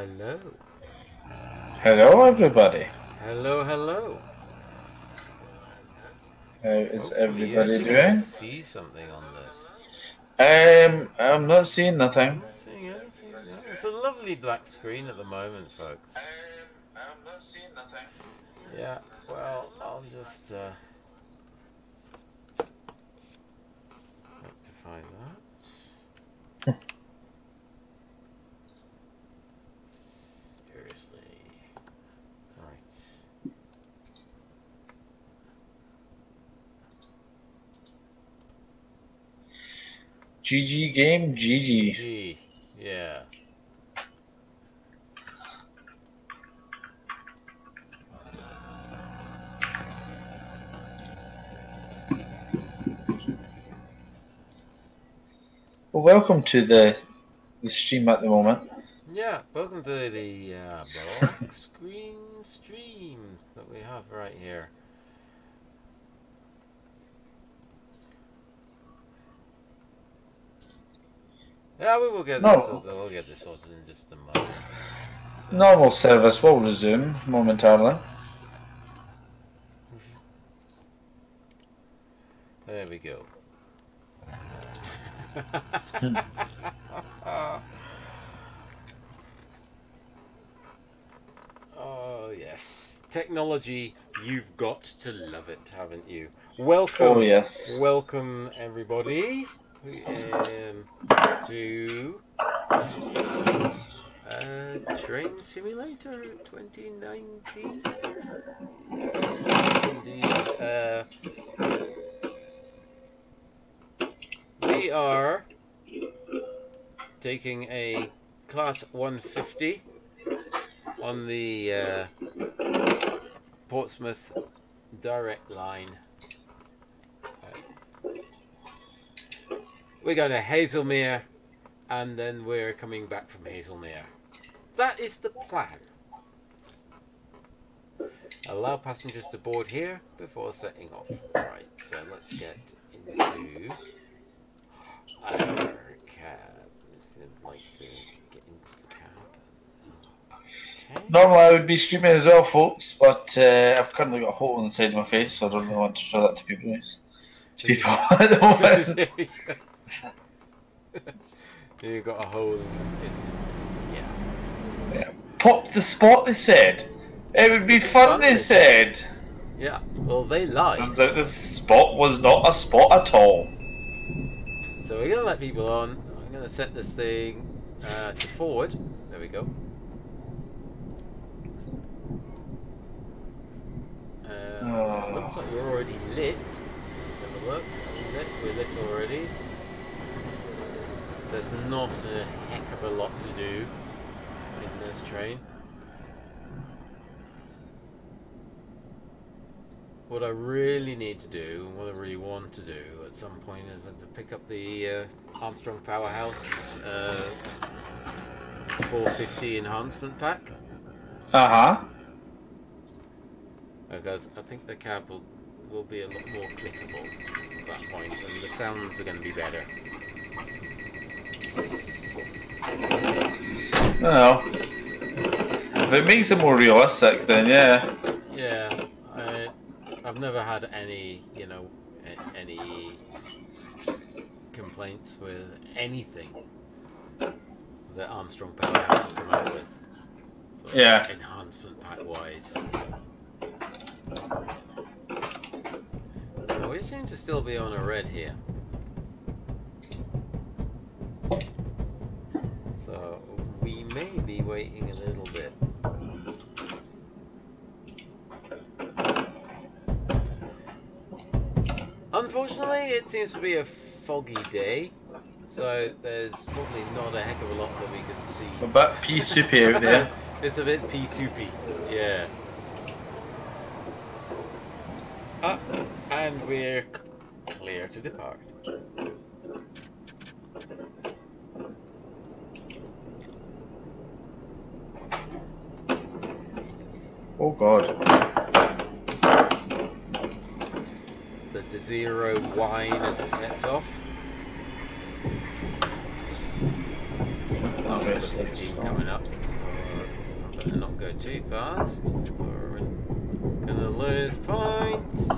Hello. Hello, everybody. Hello, hello. How is Hopefully everybody you doing? See something on this. Um, I'm not seeing nothing. Not seeing anything. No. It's a lovely black screen at the moment, folks. Um, I'm not seeing nothing. Yeah. Well, I'll just uh, rectify that. Seriously. Right. GG game, GG. Gee. Yeah. Well, welcome to the the stream at the moment. Yeah, welcome to the uh, black screen stream that we have right here. Yeah, we will get this sorted. We'll get this sorted in just a moment. So- Normal service will resume momentarily. There we go. oh yes, technology. You've got to love it, haven't you? Welcome. Oh yes. Welcome everybody um, to uh, Train Simulator 2019. Yes, indeed. Uh, we are taking a Class 150 on the uh, Portsmouth Direct Line. We're going to Haslemere and then we're coming back from Haslemere. That is the plan. Allow passengers to board here before setting off. Right, so let's get into our cab. I'd like to get into the cab. Okay. Normally I would be streaming as well, folks, but uh, I've currently got a hole in the side of my face, so I don't really want to show that to people. To people at the moment. You got a hole in, in yeah. Yeah. Pop the spot, they said. It would be fun, they said. Yeah. Well, they lied. Turns out the spot was not a spot at all. So we're gonna let people on. I'm gonna set this thing uh, to forward. There we go. Uh, Oh. Looks like we're already lit. Let's have a look. We're lit? We're lit already. There's not a heck of a lot to do in this train. What I really need to do, and what I really want to do at some point, is to pick up the uh, Armstrong Powerhouse uh, 450 enhancement pack. Uh huh. because I think the cab will, will be a lot more clickable at that point, and the sounds are going to be better. No. If it makes it more realistic, then yeah. Yeah, I, I've never had any, you know, any complaints with anything that Armstrong Powerhouse have come out with. Sort of Yeah. Enhancement pack wise. Oh, now, we seem to still be on a red here. So we may be waiting a little bit. Unfortunately, it seems to be a foggy day, so there's probably not a heck of a lot that we can see. A bit pea soupy out there. it's a bit pea soupy, yeah. Ah, and we're clear to depart. Oh god. The zero wine as it sets off. Oh, that's 15 coming up. so better not go too fast. We're gonna lose points.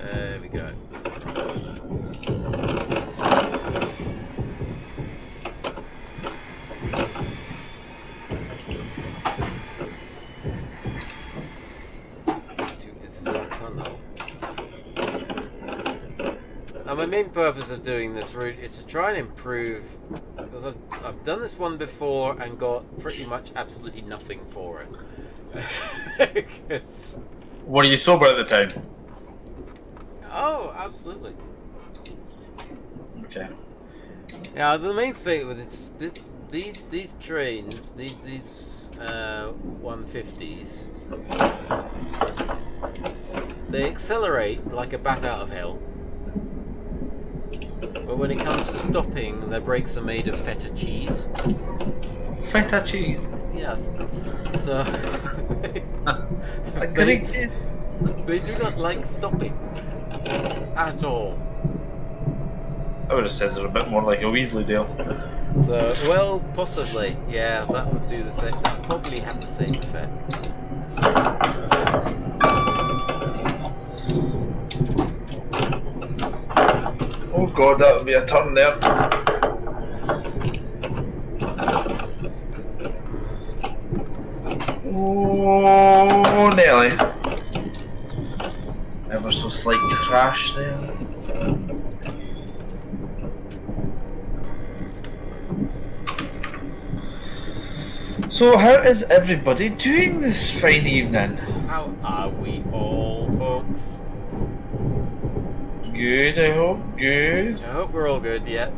There we go. This is our tunnel. Now my main purpose of doing this route is to try and improve because I've, I've done this one before and got pretty much absolutely nothing for it. 'Cause- Were you sober at the time? oh, absolutely. Okay. Now the main thing with it's these these trains, these these uh, 150s, they accelerate like a bat out of hell. But when it comes to stopping, their brakes are made of feta cheese. Feta cheese. Yes. So A Greek cheese. they do not like stopping at all. I would have said they're a bit more like a Weasley deal. So, well, possibly, yeah, that would do the same. That would probably have the same effect. Oh god, that would be a turn there. Oh, nearly. Ever so slight crash there. So, how is everybody doing this fine evening? How are we all, folks? Good, I hope. Good. I hope we're all good yeah.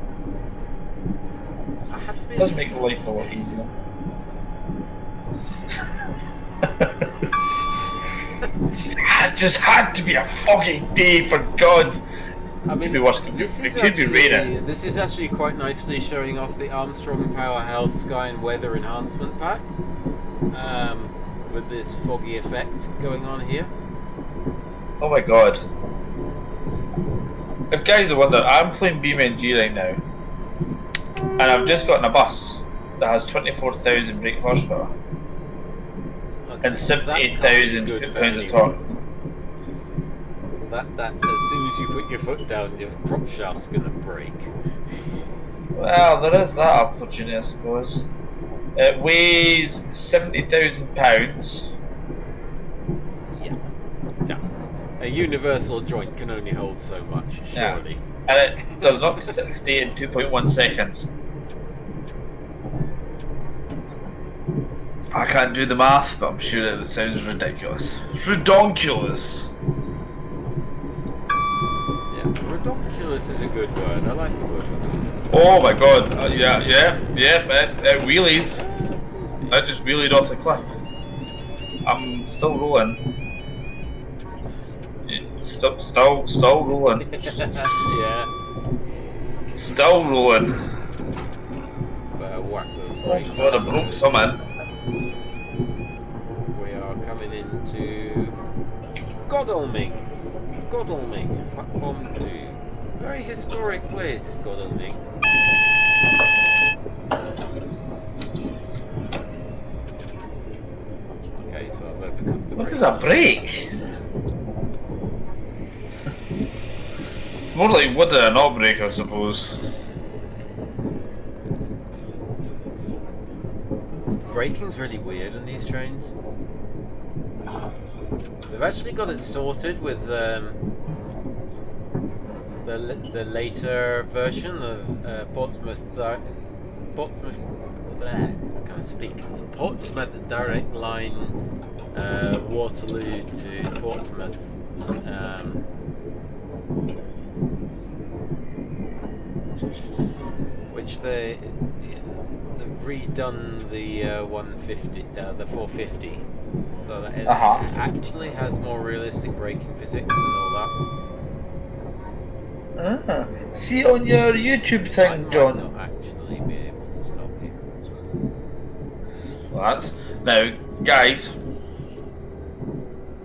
I had to be. Does make life a lot easier. it just had to be a fucking day, for God. I mean, be worse, could be- this it is could be actually raining. this is actually quite nicely showing off the Armstrong Powerhouse Sky and Weather Enhancement Pack. Um, with this foggy effect going on here. Oh my God. If guys are wondering, I'm playing BeamNG right now. And I've just gotten a bus that has 24,000 brake horsepower Okay, and that can't 78,000 good pounds of torque. That that as soon as you put your foot down, your prop shaft's gonna break. Well, there is that opportunity, I suppose. It weighs 70,000 pounds. Yeah. yeah. A universal joint can only hold so much, Yeah. surely. and it does not to 60 in 2.1 seconds. I can't do the math, but I'm sure it sounds ridiculous. Redonkulous. Yeah. Redonkulous is a good word. I like the word. Oh my god, uh, yeah, yeah, yeah, it, it wheelies. I just wheelied off the cliff. I'm still rolling. It's Still, still, still rolling. yeah. Still rolling. Better whack those Oh brakes. god, I broke something. We are coming into Godalming. Godalming, platform two. Very historic place, Godalming. Okay, so I've overcome the Look at that brake. It's more like wood than a not brake, I suppose. Braking's really weird in these trains. They've actually got it sorted with um, the the later version of uh, Portsmouth Di- Portsmouth. Bleh, I can't speak. Portsmouth Direct Line, uh, Waterloo to Portsmouth. Um, which they they've redone the uh, 150, uh, the 450, so that it Uh-huh. actually has more realistic braking physics and all that. Ah, see on your YouTube I thing, might John. not actually be able to stop here. Well, that's now, guys.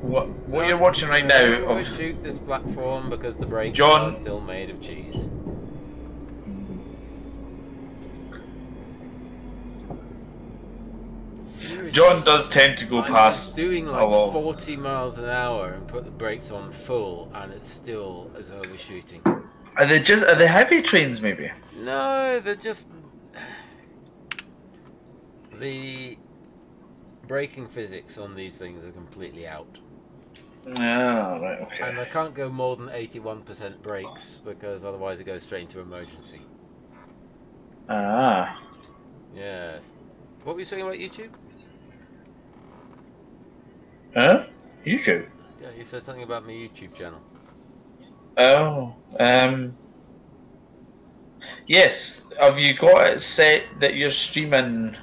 What what you're watching right now? Of, overshoot this platform because the brakes John- are still made of cheese. Seriously. John does tend to go I was past. doing like lot. 40 miles an hour and put the brakes on full, and it's still is overshooting. Are they just are they heavy trains maybe? No, they're just the braking physics on these things are completely out, Yeah, right, and okay. I can't go more than 81% brakes because otherwise it goes straight into emergency. Ah. Yes. What were you saying about YouTube? Huh? YouTube. Yeah, you said something about my YouTube channel. Oh. Um Yes. Have you got it set that you're streaming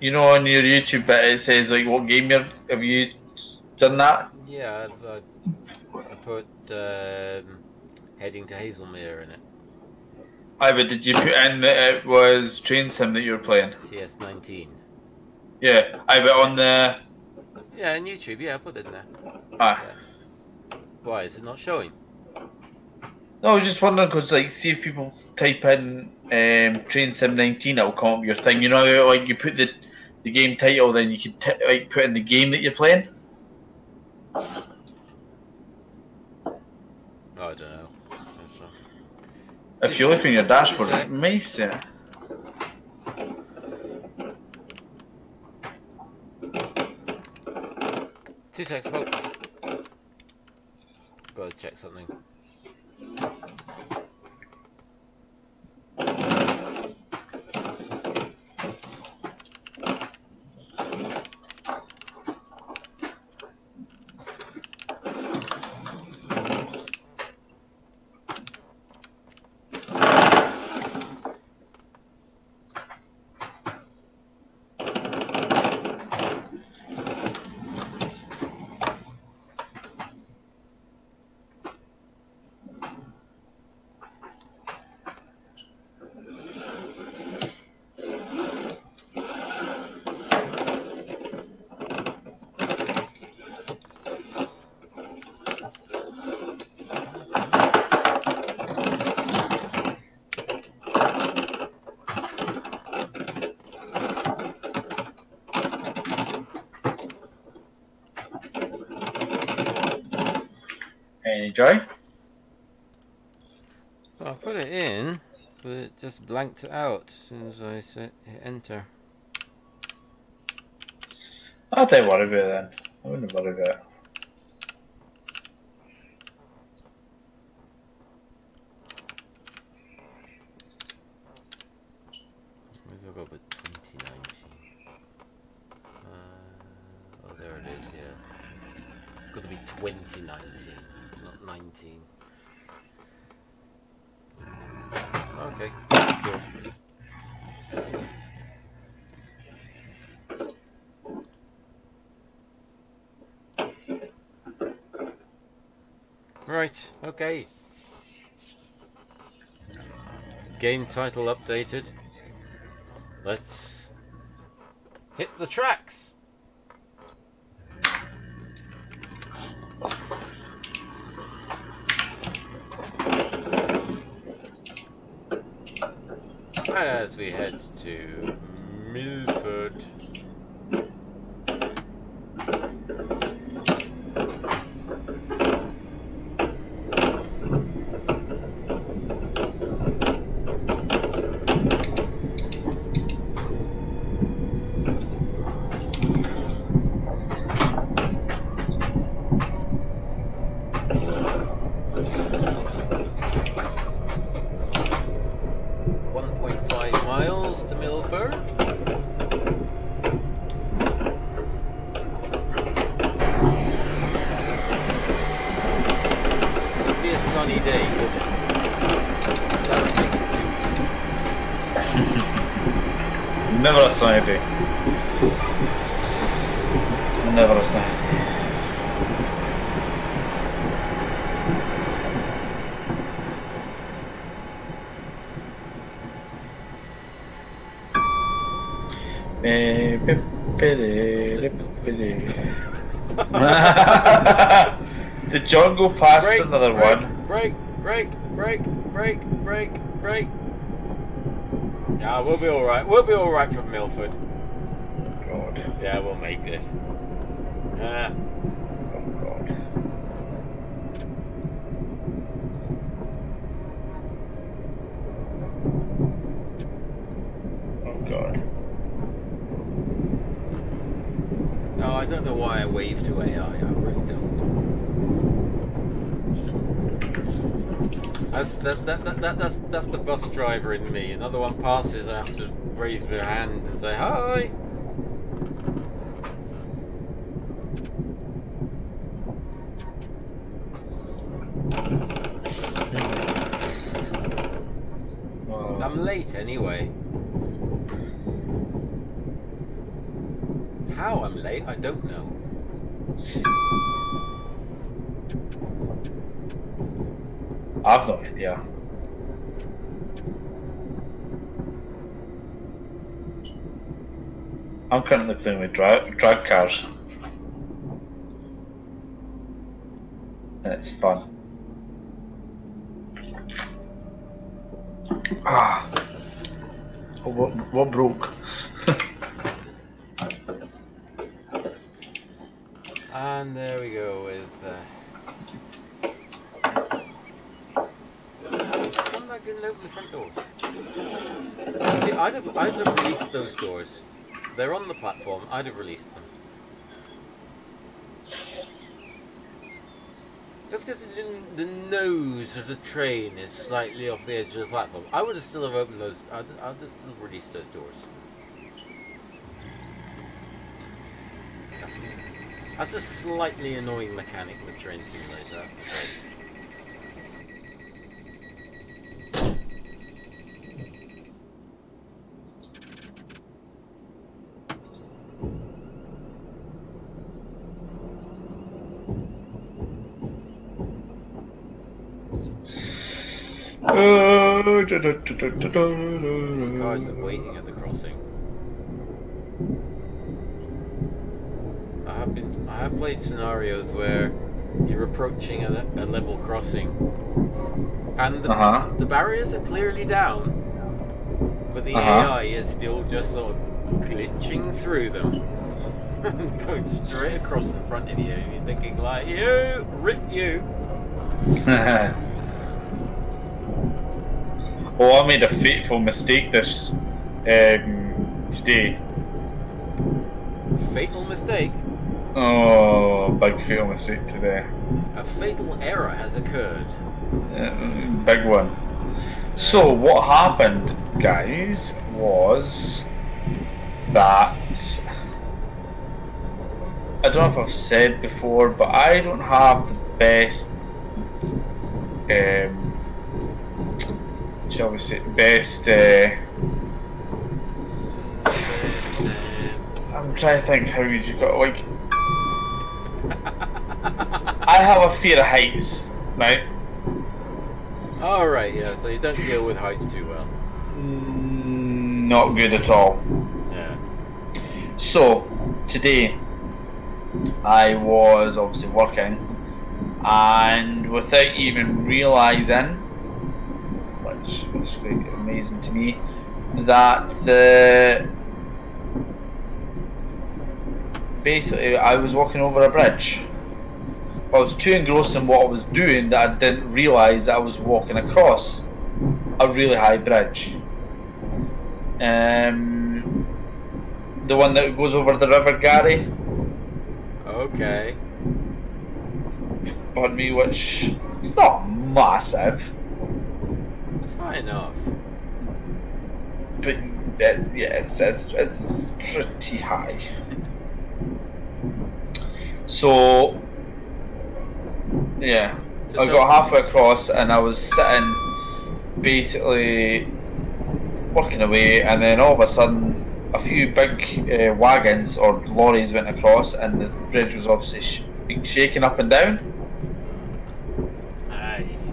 you know on your YouTube bit it says like what game you're have you done that? Yeah, I've, I, I put um, heading to Haslemere in it. I but did you put in that it was Train Sim that you were playing? TS19. Yeah. I bet on the Yeah, on YouTube. Yeah, I put it in there. ah. Why is it not showing? No, I was just wondering because, like, see if people type in um, Train Sim 19, it'll come up your thing. You know, like you put the the game title, then you can t- like put in the game that you're playing. Oh, I don't know. If you look on your dashboard, it may say. Two secs, folks. Gotta check something. Well, I put it in, but it just blanked it out as soon as I hit enter. I don't worry about it then. I wouldn't worry about it. Maybe I'll go with 2019. Uh, oh, there it is, yeah. It's got to be 2019, not 19. Okay, cool. Right, okay. Game title updated. Let's hit the tracks. As we head to Milford. One point five miles to Milford. It'd be a sunny day, wouldn't it? That would make it too easy. Never a sunny day. It's never a sunny day. Eh, pe- pere- pere. Did John go past Break, another break, one? break, break, break, break, break, break. Yeah, we'll be alright. We'll be alright from Milford. God. Yeah, we'll make this. Ah. Oh god. Oh god. No, I don't know why I wave to AI. I really don't. That's that, that, that, that that's that's the bus driver in me. Another one passes, I have to raise my hand and say hi. Oh. I'm late anyway. How I'm late, I don't know. I've no idea. I'm currently playing with drag, drag cars. And it's fun. Ah. Oh, what, what broke? And there we go with. Uh... Scumbag didn't open the front doors. You see, I'd have, I'd have released those doors. They're on the platform. I'd have released them. Just because the, the nose of the train is slightly off the edge of the platform, I would have still have opened those. I'd, I'd have still released those doors. That's, that's a slightly annoying mechanic with Train Simulator. I have to say. Some cars are waiting at the crossing. I have been I have played scenarios where you're approaching a, a level crossing and the, Uh-huh. the barriers are clearly down but the Uh-huh. AI is still just sort of glitching through them and going straight across in front of you and you're thinking like you rip you oh, I made a fateful mistake this um, today. fatal mistake Oh, big fatal mistake today. a fatal error has occurred Uh, big one. So what happened, guys, was that I don't know if I've said before, but I don't have the best, um, shall we say, best. Uh, I'm trying to think how you got like. I have a fear of heights, right? All right, yeah. So you don't deal with heights too well. Mm, Not good at all. Yeah. So, today I was obviously working, and without even realizing, which was quite amazing to me, that the basically I was walking over a bridge. I was too engrossed in what I was doing that I didn't realize that I was walking across a really high bridge. Um, the one that goes over the River Gary, Okay. on me, which is not massive, That's high enough. but it's, yeah, it's, it's, it's pretty high. So, yeah, I So- got halfway across and I was sitting basically working away, and then all of a sudden, a few big uh, wagons or lorries went across, and the bridge was obviously sh- being shaken up and down. Nice.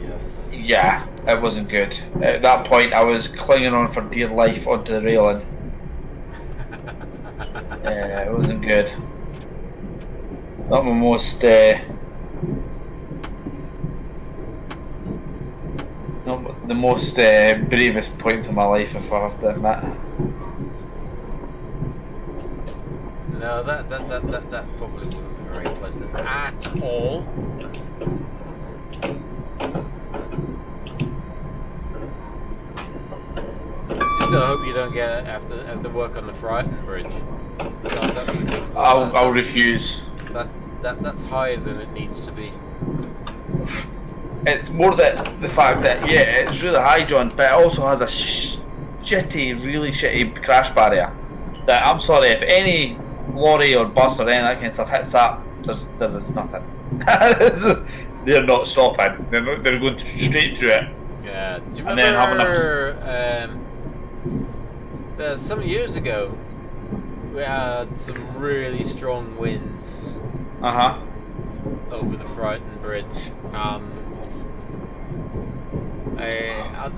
Yes. Yeah, it wasn't good. At that point, I was clinging on for dear life onto the railing. Yeah, it wasn't good. Not my most. Uh, not the most uh, bravest point of my life, if I have to admit. No, that that, that, that that probably wouldn't be very pleasant at all. Just I hope you don't get to have to work on the Friarton Bridge. I'll, That- I'll refuse. that, that that's higher than it needs to be. It's more that the fact that yeah, it's really high, John, but it also has a sh- shitty, really shitty crash barrier. That I'm sorry if any lorry or bus or any of that kind of stuff hits that, there's there is nothing. they're not stopping. They're they're going straight through it. Yeah. Do you And then having a- um, uh, some years ago we had some really strong winds Uh huh. over the Friarton Bridge, and I, I,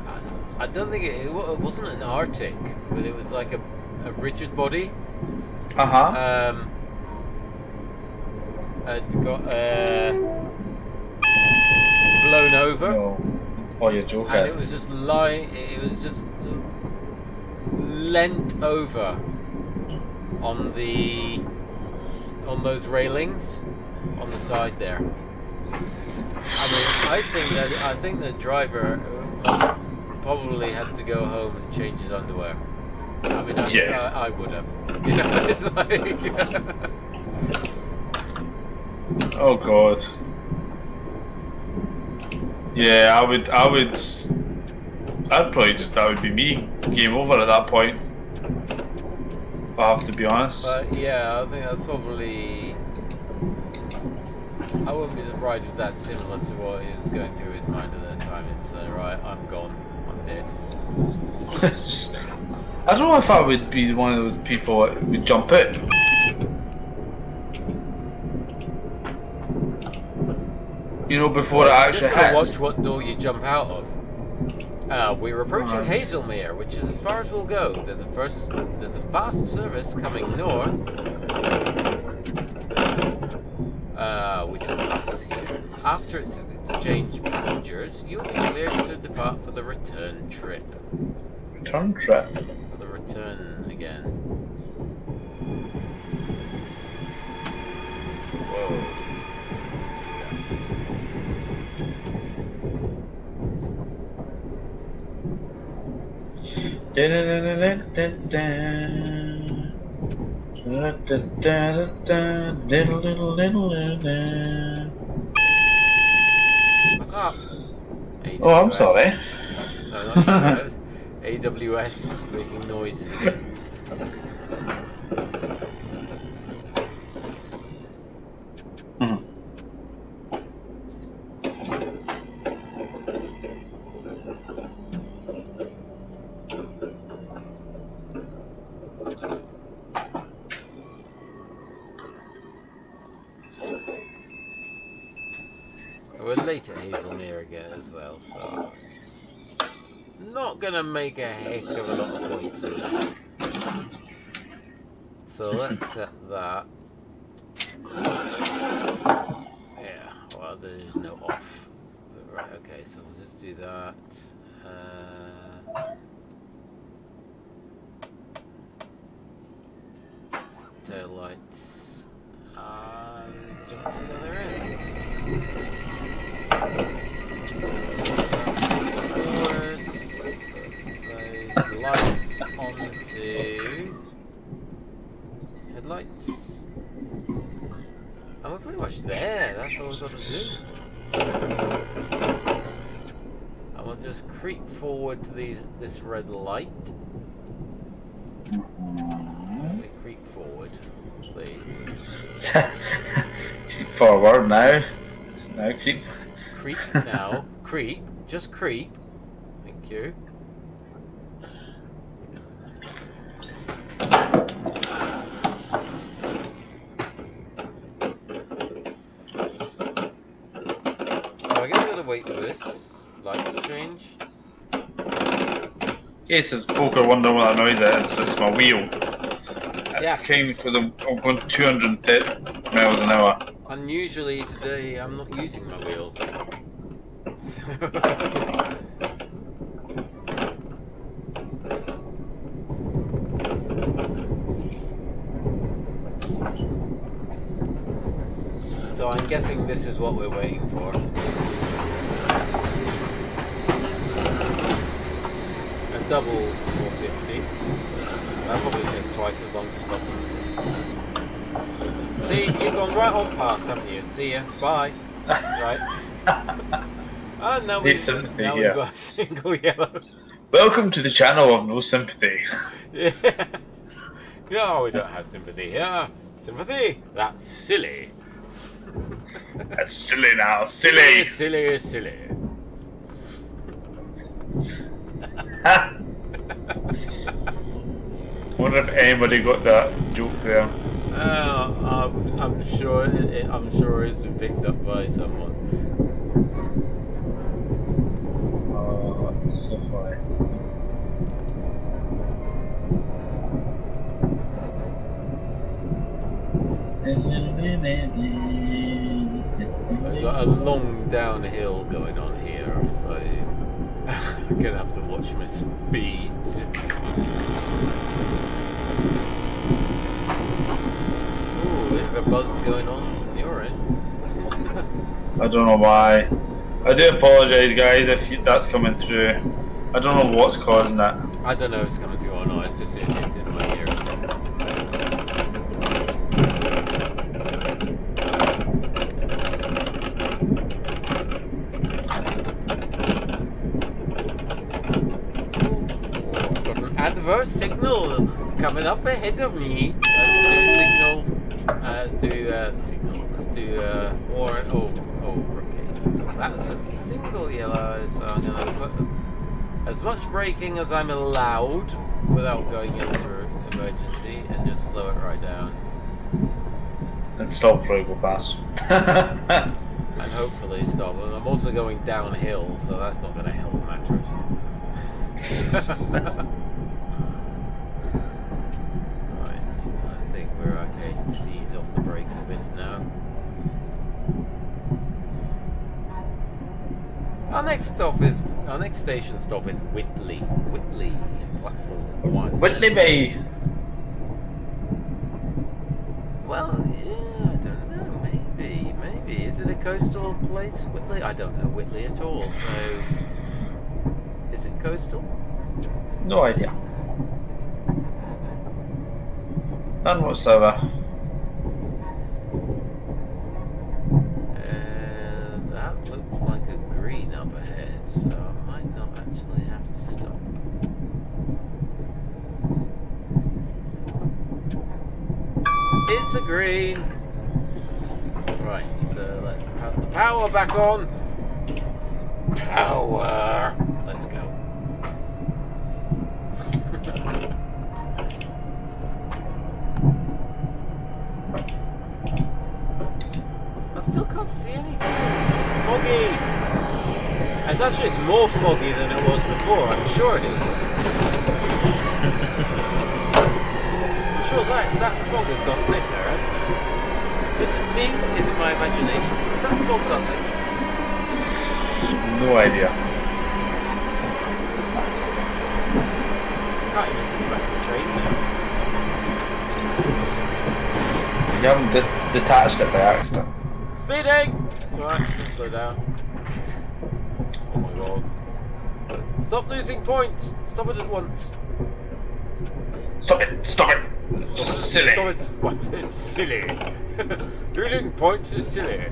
I don't think it, it it wasn't an Arctic, but it was like a, a rigid body. Uh huh. Um, it got uh, blown over. No. Oh, you're joking. and it was just lying. It was just leant over on the on those railings on the side there. I mean, I think that I think the driver must probably had to go home and change his underwear. I mean, I, Yeah. I, I would have. You know, it's like. Oh god. Yeah, I would. I would. I'd probably just. That would be me. Game over at that point. I have to be honest. But yeah, I think that's probably. I wouldn't be surprised if that's similar to what he going through his mind at that time. It's uh, right, I'm gone, I'm dead. I don't know if I would be one of those people that would jump it. You know, before it actually hits. watch what door you jump out of. Uh, we're approaching. Haslemere, which is as far as we'll go. There's a first, there's a fast service coming north, uh, which will pass us here. After it's exchanged passengers, you'll be cleared to depart for the return trip. Return trip. For the return again. Whoa. What's up? Oh, I'm sorry. No, not AWS making noises again. Mhm. We're late at Haslemere again as well, so not gonna make a heck of a lot of points. So let's set that. Yeah, well there's no off. But right, okay, so we'll just do that. Uh, tail lights. And jump to the other end. Forward. Those lights onto headlights. And oh, we're pretty much there. That's all we've got to do. And we'll just creep forward to these this red light. So creep forward, please. Keep forward now. Now keep. Creep now. creep. Just creep. Thank you. So I guess I gotta wait for this light to change. Yes, if folk are wondering what that noise is, it's my wheel. It's Yes. kind because I'm, I'm going 230 miles an hour. Unusually today I'm not using my wheel. So I'm guessing this is what we're waiting for. Double 450. That probably takes twice as long to stop. See, you've gone right on past, haven't you? See ya. Bye. right. Oh, now, we, sympathy now here. we've got a single yellow. Welcome to the channel of no sympathy. Yeah. No, we don't have sympathy here. Sympathy? That's silly. That's silly now, silly. Silly, silly. Wonder if anybody got that joke there. Uh, I'm, I'm sure. It, it- I'm sure it's been picked up by someone. Oh, that's so funny. I've got a long downhill going on here, so I'm gonna have to watch my speed. Ooh, bit of a buzz going on from your end. I don't know why. I do apologise, guys, if you, that's coming through. I don't know what's causing that. I don't know if it's coming through or not. It's just it, it's in my ears. Ooh, I've got an adverse signal coming up ahead of me. Let's do signals. Let's do uh, signals. Let's do uh, or oh oh okay. So that's a single yellow. So I'm gonna put as much braking as I'm allowed without going into emergency and just slow it right down. And stop go past. And hopefully stop. And I'm also going downhill, so that's not going to help matters. right, I think we're okay to just ease off the brakes a bit now. Our next stop is our next station stop is Witley. Witley, platform one. Whitley Bay. Well, yeah, I don't know. Maybe, maybe. Is it a coastal place, Whitley? I don't know Whitley at all. So, is it coastal? No idea. None whatsoever. And that looks like a green up ahead, so I might not actually have to stop. It's a green. Right, so let's put the power back on. Power. Let's go. I still can't see anything. It's foggy. It's actually it's more foggy than it was before. I'm sure it is. I'm sure that that fog has got thicker, hasn't it? Is it me? Is it my imagination? Is that fog got thicker? No idea. I can't even see the back of the train now. You haven't dis- detached it by accident. Speeding! Alright, slow down. God. Stop losing points! Stop it at once. Stop it! Stop it! Silly. Stop it. What? It's silly. losing points is silly.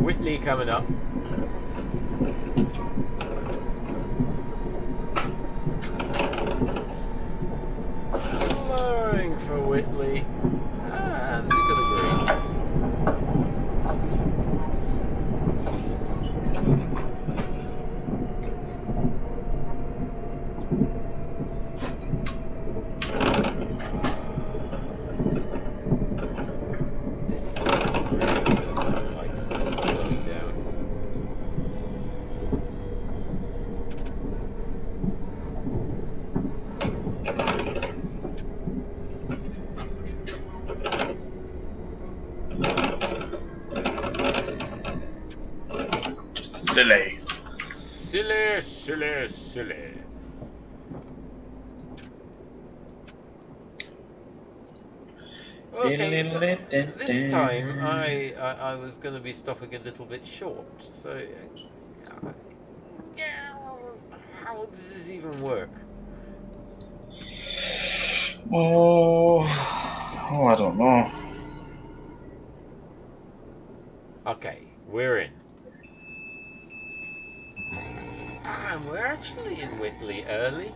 Witley coming up. Slowing for Witley. And we got a green. This just really does not like slowing down. Silly. silly, silly, silly. Okay, so this time I, I, I was going to be stopping a little bit short, so uh, how does this even work? Oh, oh, I don't know. Okay, we're in. And we're actually in Witley early.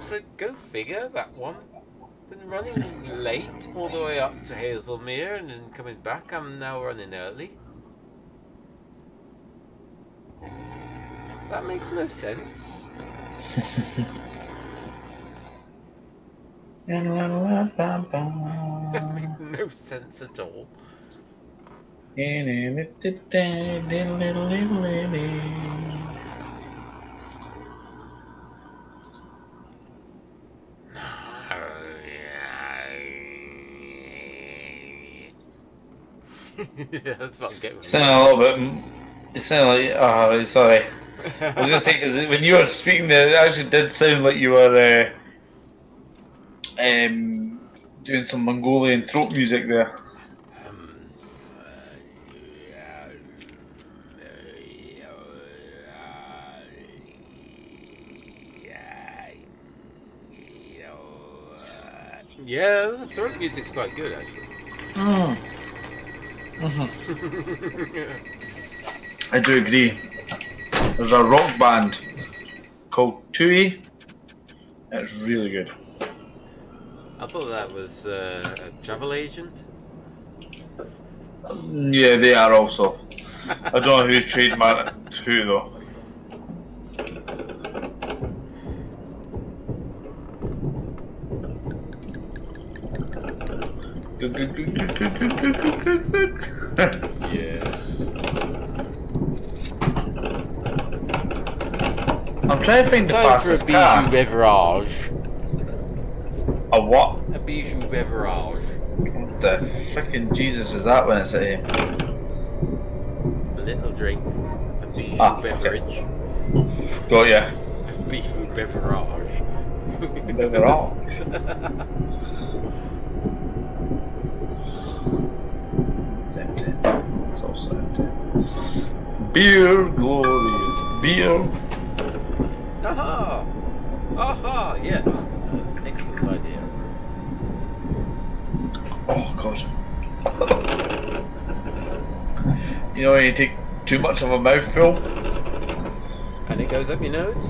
So go figure that one. Been running late all the way up to Haslemere and then coming back. I'm now running early. That makes no sense. that makes no sense at all. yeah, that's not getting. Sound a little bit. It sounded like. Oh, sorry. I was gonna say because when you were speaking there, it actually did sound like you were uh, um, doing some Mongolian throat music there. Yeah, the throat music's quite good actually. Mm. Mm-hmm. I do agree. There's a rock band called Tui. It's really good. I thought that was uh, a travel agent. Yeah, they are also. I don't know who trademarked who though. Yes. I'm trying to find the Time for a fastest bijou car. beverage. A what? A bijou beverage. What the fucking Jesus is that when it's at him? A little drink. A bijou Ah, okay. beverage. Got ya. A bijou beverage. Beverage. It's also empty. Beer, glorious beer. Aha! Aha! Yes. Excellent idea. Oh god. you know when you take too much of a mouthful? And it goes up your nose?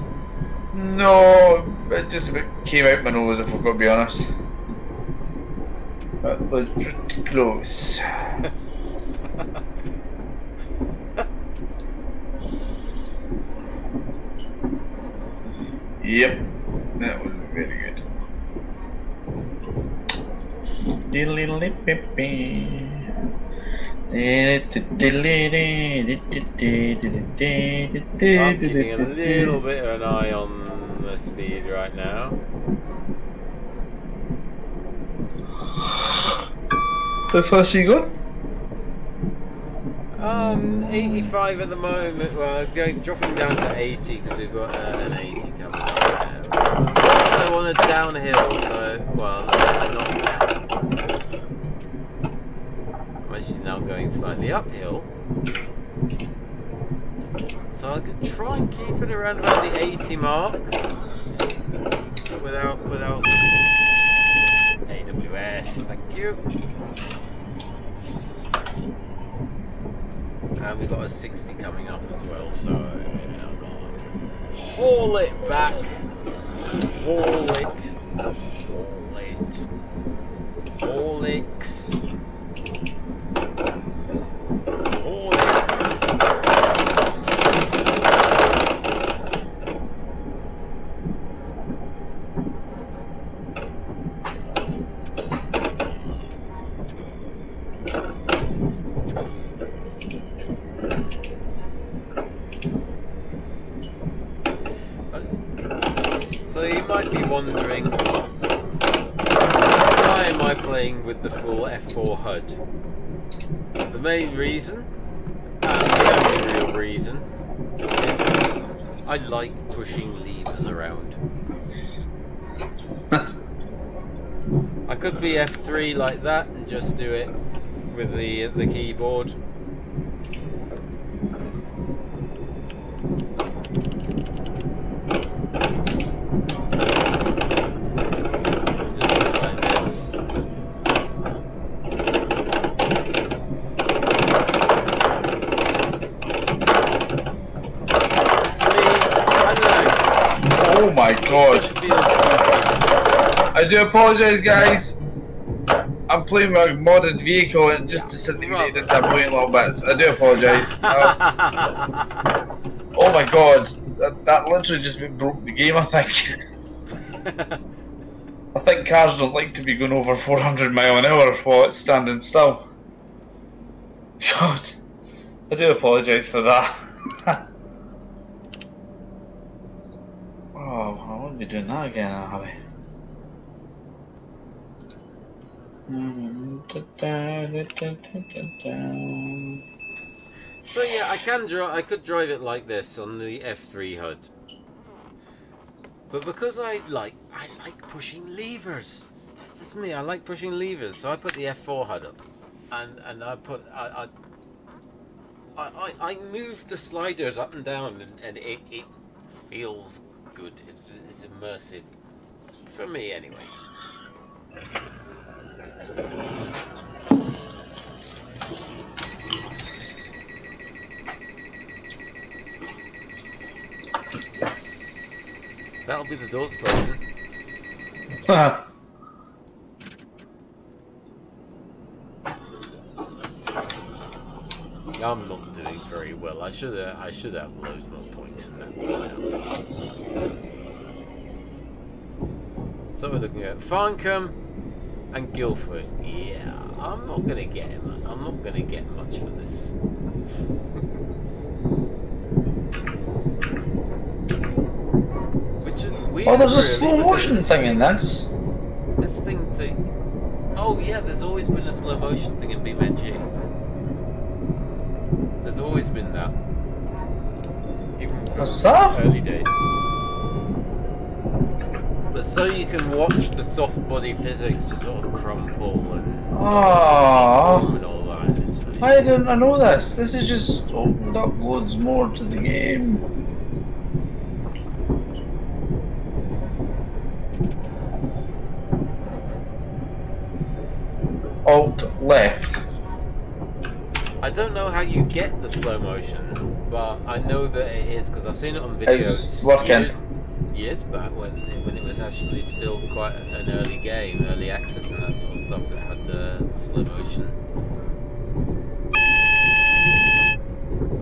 No, it just came out my nose if I've got to be honest. That was pretty close. Yep, that was very good. I'm keeping a little bit of an eye on the speed right now. The first you got? Um, 85 at the moment. Well, going dropping down to 80 because we've got uh, an 80 coming up. Also on a downhill, so well, not. I'm actually now going slightly uphill. So I could try and keep it around about the 80 mark without without AWS. Thank you. And we've got a 60 coming up as well, so I've got haul it back. Haul it. Haul it. Haul it. Haul it. So you might be wondering, why am I playing with the full F4 HUD? The main reason, and the only real reason, is I like pushing levers around. I could be F3 like that and just do it with the the keyboard. Oh my god. I do apologise guys. I'm playing my modded vehicle and just disintegrated into a million little bits. I do apologise. Um, oh my god. That, that literally just broke the game I think. I think cars don't like to be going over 400 mile an hour while it's standing still. God. I do apologise for that. oh, I won't be doing that again, Harry. So yeah, I can draw. I could drive it like this on the F3 HUD, but because I like, I like pushing levers. That's just me. I like pushing levers, so I put the F4 HUD up, and and I put I I I, I move the sliders up and down, and, and it it feels good. It's it's immersive for me anyway. That'll be the doors closing. I'm not doing very well. I should have, I should have loads more points in that So we're looking at Farncombe and Guildford. Yeah, I'm not gonna get him. I'm not gonna get much for this. Which is weird. Oh, there's a slow motion thing in this. This thing thing. Oh yeah, there's always been a slow motion thing in BeamNG. There's always been that. Even from What's that? early days. But so you can watch the soft body physics just sort of crumple and Aww. Ah. and all that. It's really I didn't I know this. This has just opened up loads more to the game. Alt left. I don't know how you get the slow motion, but I know that it is because I've seen it on videos. It's working. Years, back when when it was actually still quite an early game, early access and that sort of stuff. It had the slow motion.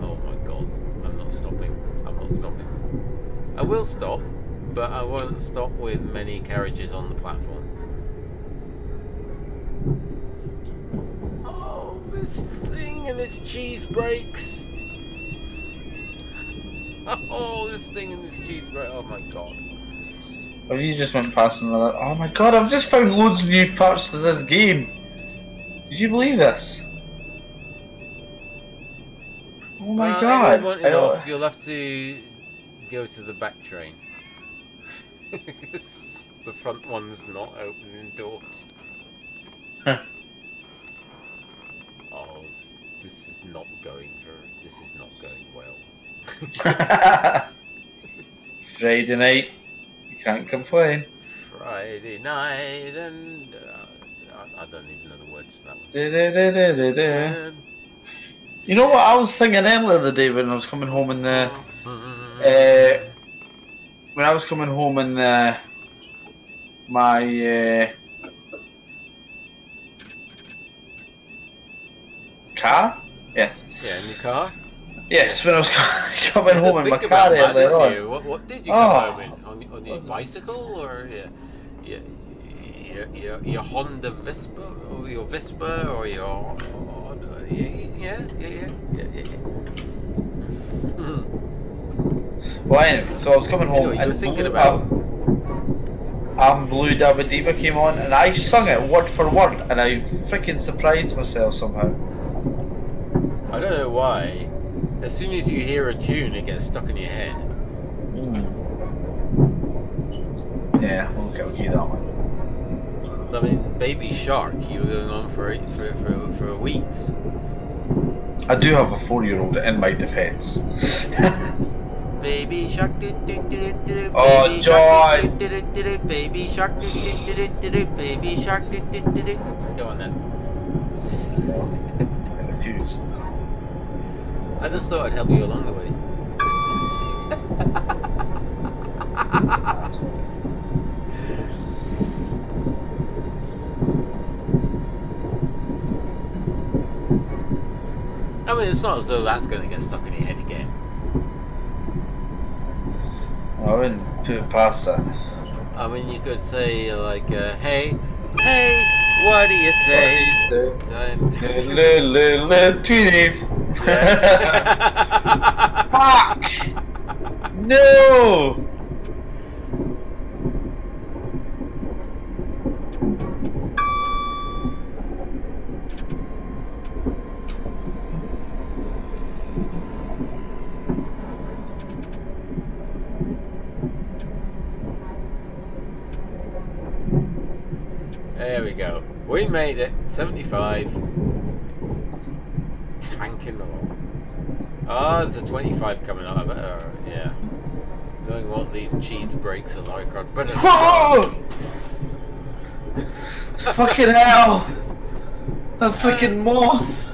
Oh my god! I'm not stopping. I'm not stopping. I will stop, but I won't stop with many carriages on the platform. Oh, this thing and its cheese brakes. Oh, this thing and this cheese brake. Oh my god. Have you just went past another? Oh my god! I've just found loads of new parts to this game. Did you believe this? Oh my Uh, god! anyone wanting I off, you'll have to go to the back train. the front one's not opening doors. Friday night, you can't complain. Friday night and uh, I, I don't even know the words to that one. Da-da-da-da-da-da. You know what I was singing earlier the day when I was coming home in the Mm-hmm. uh, when I was coming home in the, my uh, car. Yes, yeah, in the car. Yes. When I was coming home in my car about earlier on. What, what did you Oh. come home in? On, on your Was- bicycle or your, your, your, your, your Honda Vespa or your Vespa or your yeah yeah yeah yeah yeah yeah. yeah. Hmm. Well, anyway, so I was coming home Anyway, you and were thinking Blue- about- um, um, Blue Dabba Diva came on and I sung it word for word and I freaking surprised myself somehow. I don't know why as soon as you hear a tune, it gets stuck in your head. Mm. Yeah, we'll go with you that one. I mean, Baby Shark, you were going on for for for, for weeks. I do have a four-year-old in my defence. Baby shark, do, do, do, do, oh, baby joy! Shark, do, do, do, do, baby shark, do, do, do, do, baby shark, do, do, do, do. Go on then. I just thought I'd help you along the way. I mean, it's not as though that's going to get stuck in your head again. I wouldn't put it past that. I mean, you could say like, uh, "Hey, hey, what do you say?" Time- Little, little, little tweenies. Fuck! No! There we go. We made it. 75. Tanking along. Oh, there's a 25 coming up. I better, yeah. Knowing what these cheese brakes are like, I'd better. Oh! fucking hell! A freaking uh. moth!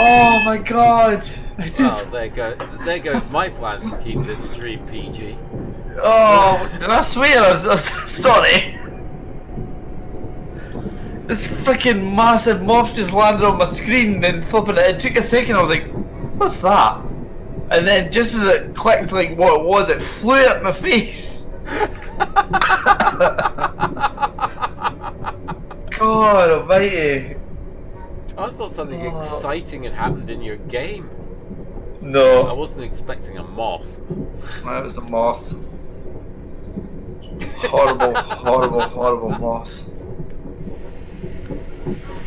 Oh my god! I did. Well, there, go, there goes my plan to keep this stream PG. Oh, did I swear? I was, I was sorry. This freaking massive moth just landed on my screen, and then flipping it. It took a second. I was like, "What's that?" And then just as it clicked, like what it was, it flew at my face. God Almighty! I thought something Oh. exciting had happened in your game. No. I wasn't expecting a moth. that was a moth. Horrible, horrible, horrible moth.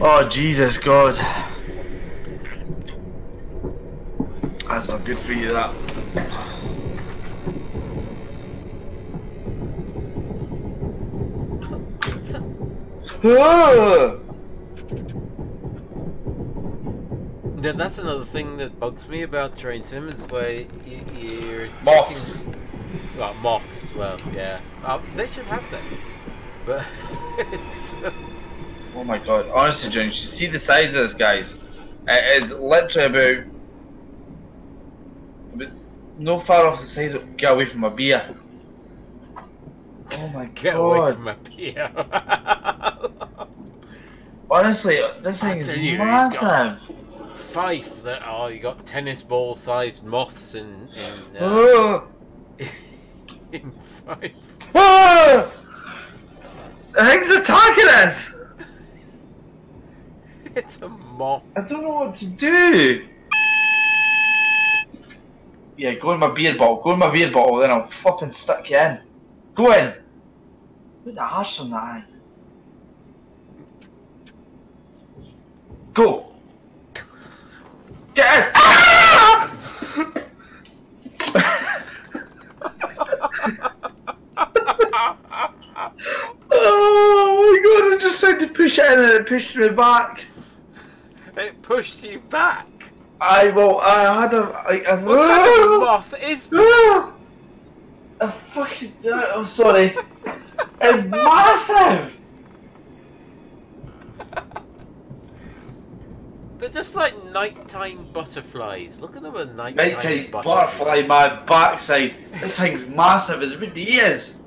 Oh Jesus God! That's not good for you. That. Ah! Yeah, that's another thing that bugs me about Train Sim is where you, you're Moths. taking- well, moths. Well, yeah, uh, they should have them, but it's uh, Oh my God! Honestly, John, you should see the size of this, guys. It is literally about, about no far off the size of. Get away from my beer. Oh my get God! away from my beer. Honestly, this thing is you, massive. Fife that oh, you got tennis ball sized moths in in, uh, Oh! in Fife. Oh! The thing's attacking us! It's a moth. I don't know what to do. Yeah, go in my beer bottle. Go in my beer bottle, then I'll fucking stick you in. Go in. Put the arse on that eye. Go. Get in. Oh my god! I just tried to push it in and it pushed me back. It pushed you back. I well, I had a. I, I, What kind of moth is this? A fucking. Uh, I'm sorry. It's massive. They're just like nighttime butterflies. Look at them at nighttime, Nighttime butterflies. butterfly, my backside. This thing's massive. It's about the is.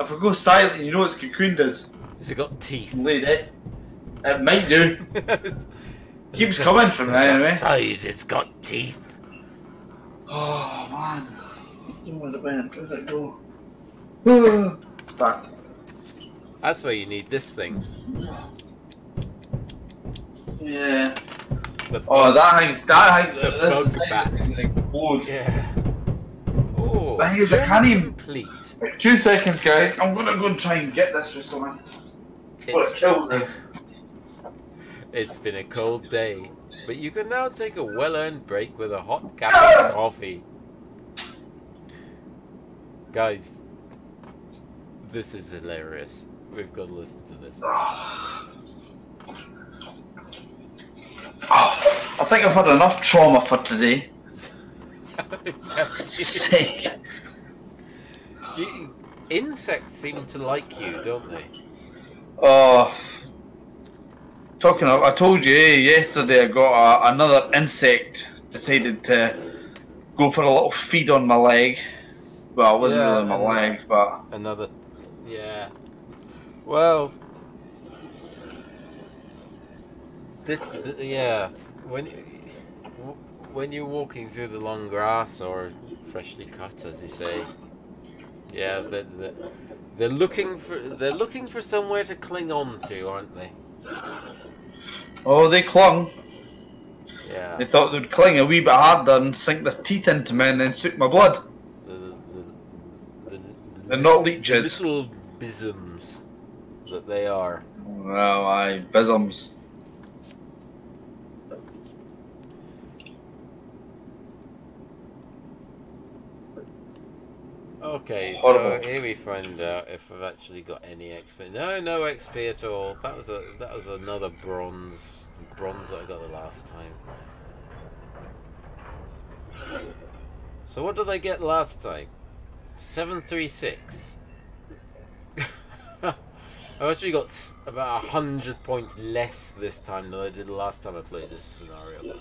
If I go silent, you know it's cocooned us. Has it got teeth? Laid it. It might do. Keeps coming from there anyway. size. It's got teeth. Oh man. Don't want it went. Where'd it go? Ah, Back. That's why you need this thing. Yeah. The Oh, bug- that hangs. That hangs. The this bug thing bat. is gonna explode. Yeah. Oh, I think it's a journey complete. Wait, two seconds, guys. I'm gonna go and try and get this with someone. Before it kills us. It's been a cold day, but you can now take a well-earned break with a hot cup of ah! coffee. Guys, this is hilarious. We've got to listen to this. Oh, I think I've had enough trauma for today. You- insects seem to like you, don't they? Oh, talking of, I told you eh, yesterday I got a, another insect decided to go for a little feed on my leg. Well, it wasn't Yeah, really my leg, but Another, yeah. Well, th th yeah. When w- when you're walking through the long grass or freshly cut, as you say, yeah, they're, they're, they're looking for they're looking for somewhere to cling on to, aren't they? Oh, they clung. Yeah. They thought they'd cling a wee bit harder and sink their teeth into me and then suck my blood. The, the, the, the, They're not the leeches. little bisms that they are. Well, I bisms. Okay, so here we find out if I've actually got any XP. No, no XP at all. That was a that was another bronze bronze that I got the last time. So what did I get last time? Seven three six. I've actually got about a hundred points less this time than I did the last time I played this scenario.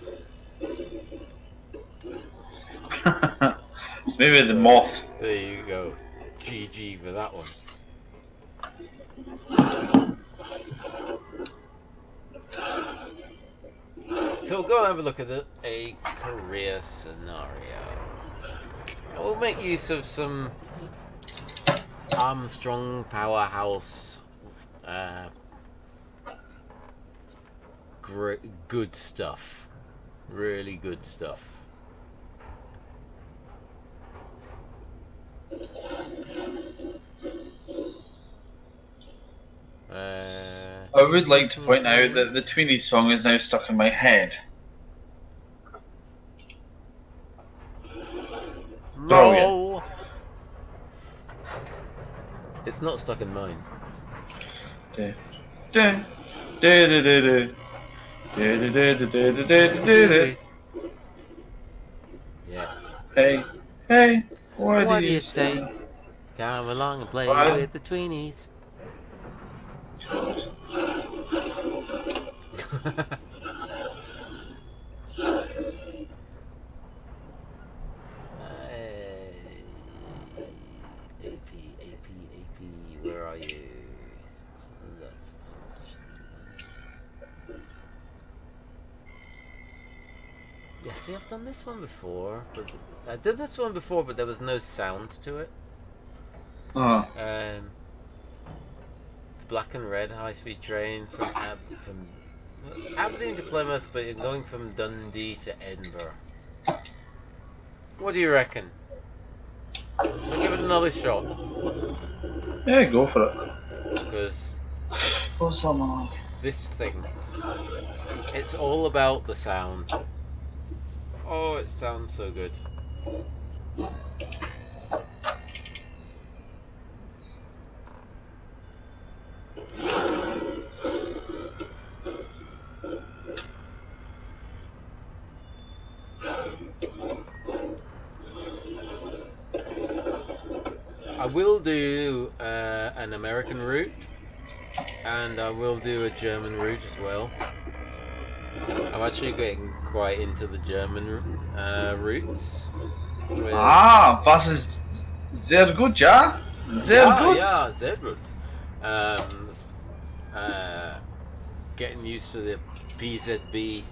it's maybe the moth. There you go. GG for that one. So we'll go and have a look at the, a career scenario. We'll make use of some Armstrong Powerhouse uh, good stuff. Really good stuff. Uh, I would like to point out that the Tweenie song is now stuck in my head. no! It's not stuck in mine. Dun, dun, dun. Yeah. Hey, hey, what, What do you say? say? Come along and play What? with the tweenies. AP, AP, AP, where are you? That's see, I've done this one before. But I did this one before, but there was no sound to it. Oh, Um, the black and red high speed train from Ab- from Aberdeen to Plymouth, but you're going from Dundee to Edinburgh. What do you reckon? So give it another shot, yeah, go for it. because For some. this thing, it's all about the sound. Oh, it sounds so good. I will do uh, an American route, and I will do a German route as well. I'm actually getting quite into the German uh, routes. With- Ah, was ist sehr gut, ja? Sehr ja, gut. ja, sehr gut. Um, uh, getting used to the PZB.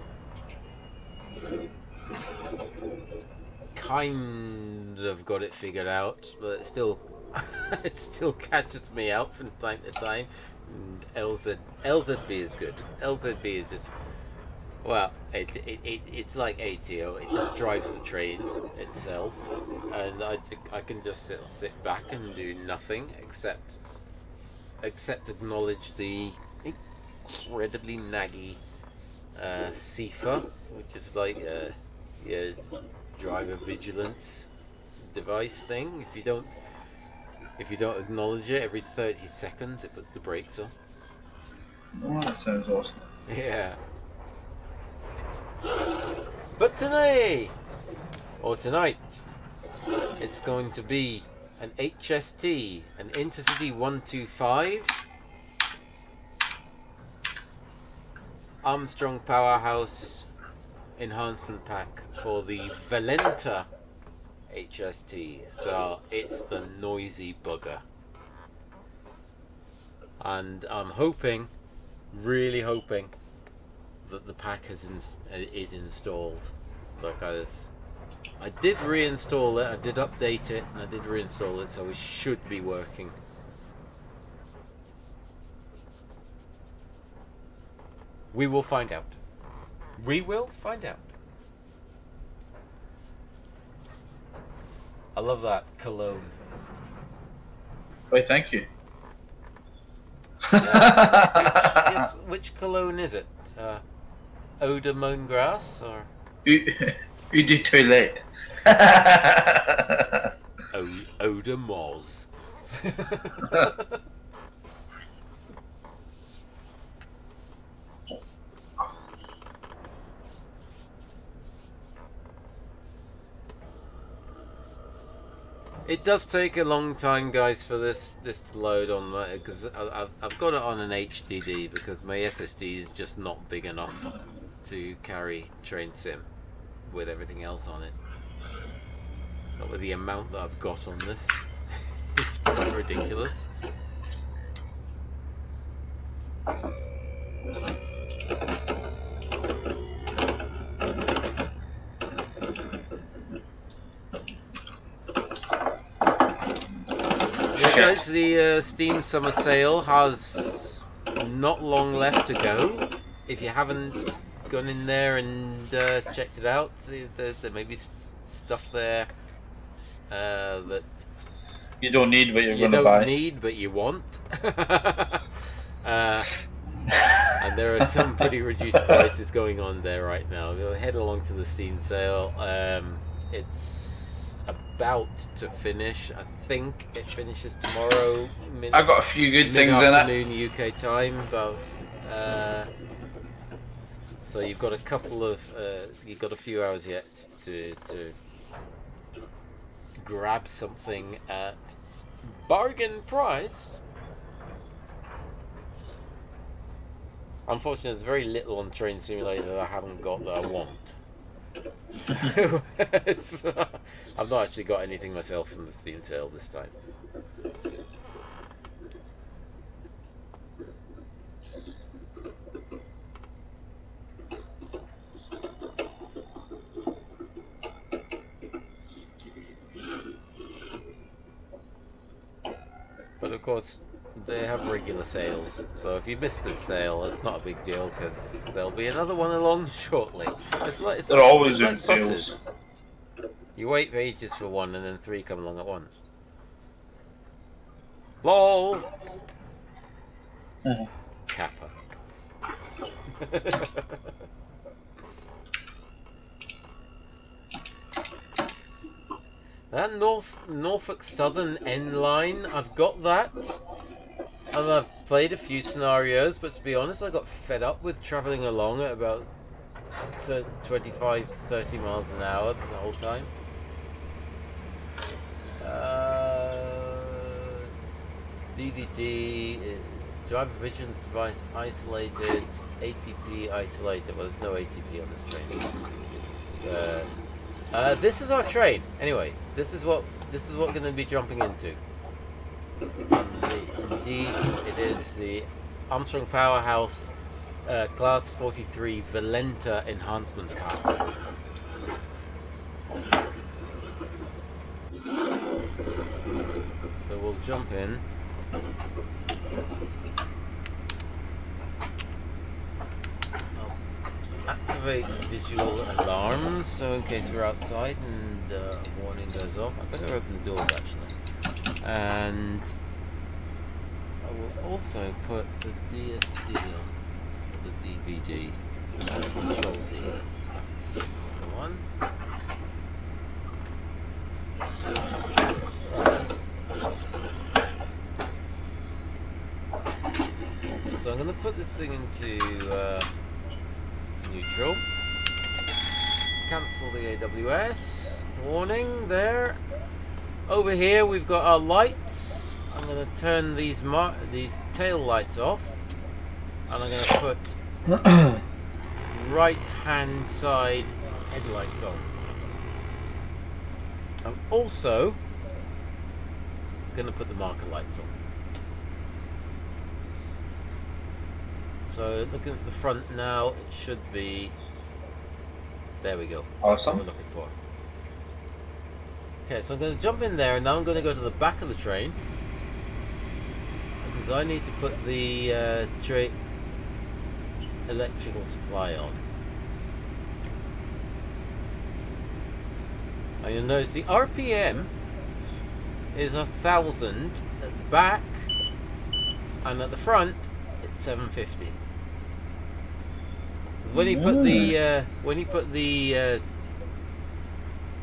Kind of got it figured out, but it still, it still catches me out from time to time. And LZ, LZB is good. LZB is just, well, it, it, it, it's like ATO. It just drives the train itself, and I, I can just sit, sit back and do nothing except except acknowledge the incredibly naggy uh, SIFA, which is like a, a driver vigilance device thing. If you don't If you don't acknowledge it, every 30 seconds it puts the brakes on. Oh, that sounds awesome. Yeah. But today, or tonight, it's going to be an HST, an Intercity 125, Armstrong Powerhouse enhancement pack for the Valenta HST. So it's the noisy bugger. And I'm hoping, really hoping, that the pack is, ins- is installed. Look at this. I did reinstall it, I did update it, and I did reinstall it, so it should be working. We will find out. We will find out. I love that cologne. Why, thank you. Yes, yes, which cologne is it? Uh, Eau de Mon Grass or you, you do toilet. Eau, Eau de Moz? It does take a long time, guys, for this this to load on because I've I've got it on an HDD because my SSD is just not big enough to carry Train Sim with everything else on it. Not with the amount that I've got on this. it's quite ridiculous. The uh, Steam Summer Sale has not long left to go. If you haven't gone in there and uh, checked it out, see if there, there may be stuff there uh, that you don't need what you're you going to don't need but you want. uh, and there are some pretty reduced prices going on there right now. We'll head along to the Steam sale. Um, it's about to finish. I think it finishes tomorrow. Mid- I got a few good things in it. afternoon UK time. About uh, so you've got a couple of uh, you've got a few hours yet to to grab something at bargain price. Unfortunately, there's very little on Train Simulator that I haven't got that I want. so, I've not actually got anything myself from the Steam sale this time. But of course, they have regular sales, so if you miss this sale, it's not a big deal because there'll be another one along shortly. It's like it's They're like, always it's doing like buses. sales. You wait for ages for one, and then three come along at once. LOL. Mhm. Kappa. that North Norfolk Southern N line, I've got that. And I've played a few scenarios, but to be honest, I got fed up with travelling along at about thir 25, 30 miles an hour the whole time. Uh, DVD, uh, driver vision device isolated, ATP isolated. Well, there's no ATP on this train. Uh, uh, this is our train. Anyway, this is what this is what we're going to be jumping into. Indeed, it is the Armstrong Powerhouse uh, Class 43 Valenta Enhancement Pack. So we'll jump in. I'll activate visual alarms, so in case we're outside and uh, warning goes off, I better open the doors actually. And I will also put the DSD on, the DVD, and uh, Control D. That's the one. So I'm going to put this thing into uh, neutral, cancel the AWS, warning there. Over here we've got our lights, I'm going to turn these these tail lights off. And I'm going to put right hand side headlights on. I'm also going to put the marker lights on. So looking at the front now, it should be. There we go. Awesome. we're looking for. Okay, so I'm going to jump in there, and now I'm going to go to the back of the train because I need to put the uh, electrical supply on. And you'll notice the RPM is a thousand at the back, and at the front it's 750 when you put the uh, when he put the uh,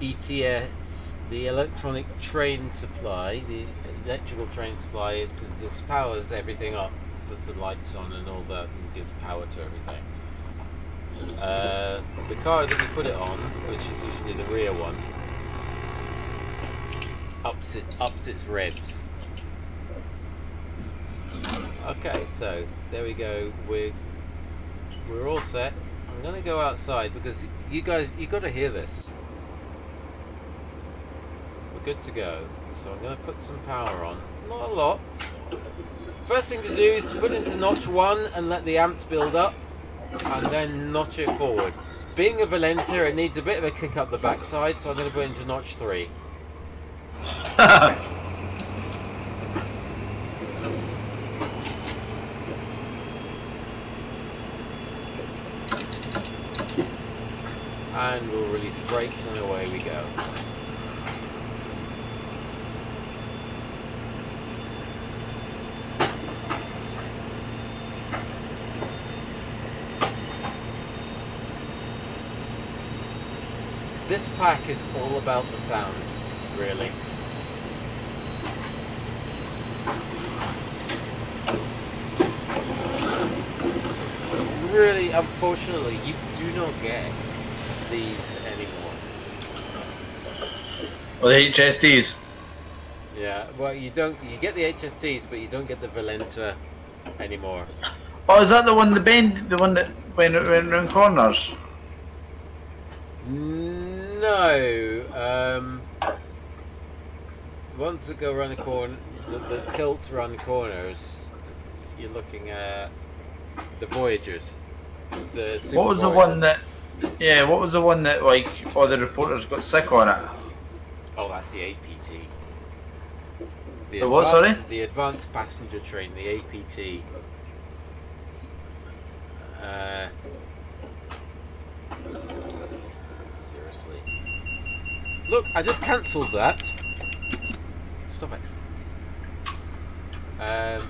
ETS, the electronic train supply, the electrical train supply, it this powers everything up, puts the lights on and all that, and gives power to everything. Uh, the car that we put it on, which is usually the rear one, ups it ups its revs. Okay, so there we go. We're we're all set. I'm gonna go outside because you guys, you got to hear this. We're good to go. So I'm gonna put some power on. Not a lot. First thing to do is to put into notch one and let the amps build up, and then notch it forward. Being a Valenta, it needs a bit of a kick up the backside, so I'm gonna put it into notch three. and we'll release the brakes and away we go. This pack is all about the sound, really. Really, unfortunately, you do not get these anymore. Well, the HSTs. Yeah, well, you don't. You get the HSTs, but you don't get the Valenta anymore. Oh, is that the one, the bend, the one that went, went around corners? Mm, No. Um, ones that go around the corner, the, the tilts around the corners, you're looking at the Voyagers. The what was Voyagers. the one that yeah, what was the one that like all the reporters got sick on it? Oh, that's the APT. The, the what? Sorry. The advanced passenger train, the APT. Uh. Look, I just cancelled that. Stop it. Um,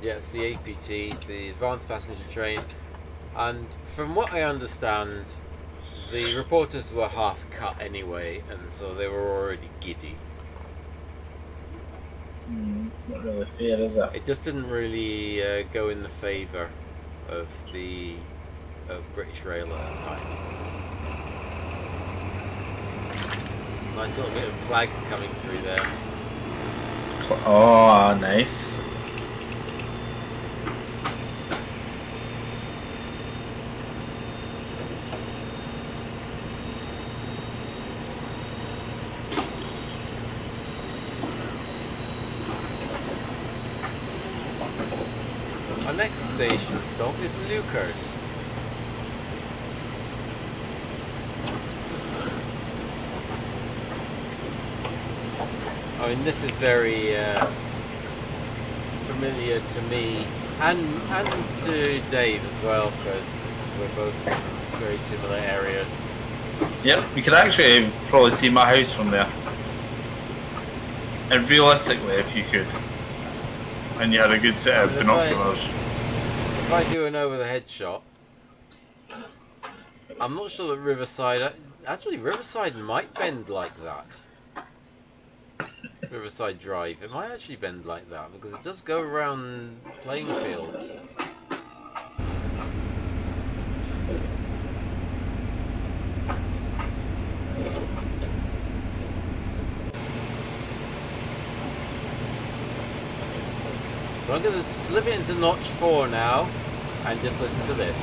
yes, the APT, the advanced passenger train. And from what I understand, the reporters were half cut anyway, and so they were already giddy. Mm, not really fair, is it? It just didn't really uh, go in the favour of the of British Rail at the time. Nice little bit of flag coming through there. Oh, nice. Our next station stop is Leuchars. I mean, this is very uh, familiar to me and and to Dave as well, because we're both from very similar areas. Yep, you could actually probably see my house from there. And realistically, if you could, and you had a good set of binoculars. If I do an over the head shot, I'm not sure that Riverside. Actually, Riverside might bend like that. Riverside Drive. It might actually bend like that because it does go around playing fields. So I'm going to slip it into notch 4 now and just listen to this.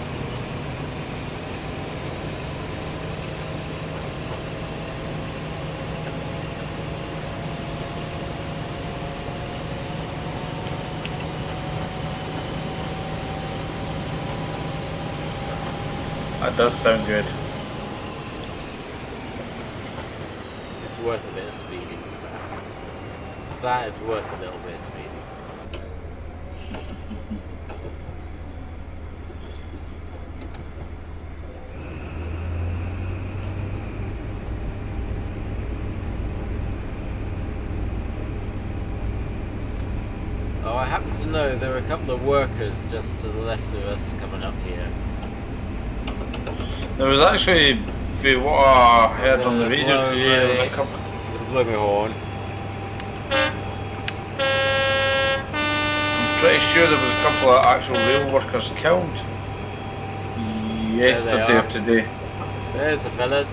That does sound good. It's worth a bit of speeding for that. That is worth a little bit of speeding. Oh, I happen to know there are a couple of workers just to the left of us coming up here. There was actually, for what I heard on the radio Blow today, there was a couple. Blow my horn. I'm pretty sure there was a couple of actual rail workers killed yesterday or today. There's the fellas.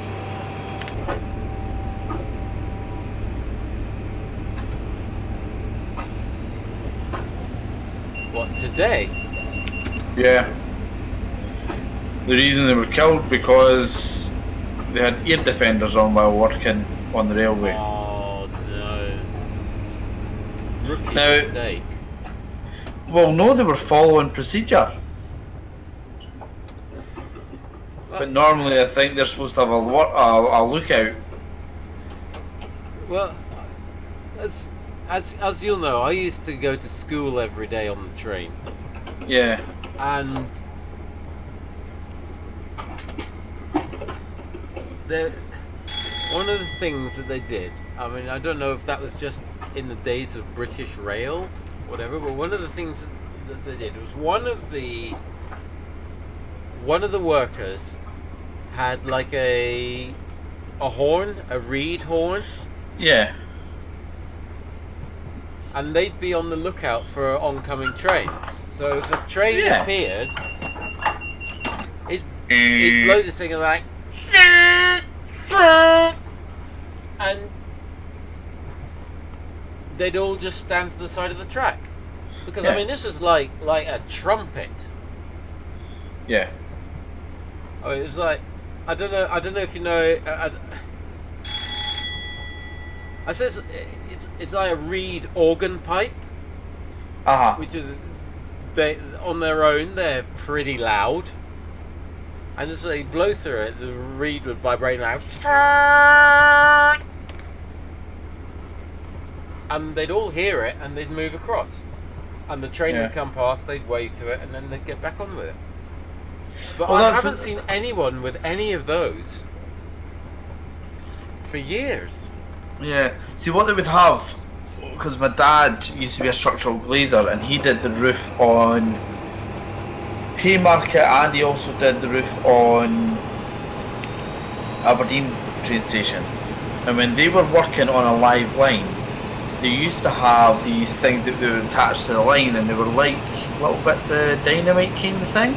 What, today? Yeah. The reason they were killed because they had ear defenders on while working on the railway. Oh no. Rookie Now- mistake. Well, no, they were following procedure. But normally, I think they're supposed to have a, a, a lookout. Well, as, as, as you'll know, I used to go to school every day on the train. Yeah. and the one of the things that they did i mean i don't know if that was just in the days of british rail whatever but one of the things that they did was one of the one of the workers had like a a horn a reed horn Yeah. and they'd be on the lookout for oncoming trains. So if a train Yeah. appeared, it it'd mm. blow this thing and like, and they'd all just stand to the side of the track because I mean this was like like a trumpet. Yeah. I mean, it was like I don't know. I don't know if you know. I, I, I says it's it's like a reed organ pipe. Uh huh. which is they on their own they're pretty loud and as they blow through it the reed would vibrate like and they'd all hear it and they'd move across and the train Yeah. would come past they'd wave to it and then they'd get back on with it but Well, i haven't seen anyone with any of those for years Yeah. See what they would have, because my dad used to be a structural glazer, and he did the roof on Haymarket, and he also did the roof on Aberdeen train station. And when they were working on a live line, they used to have these things that they were attached to the line, and they were like little bits of dynamite kind of thing.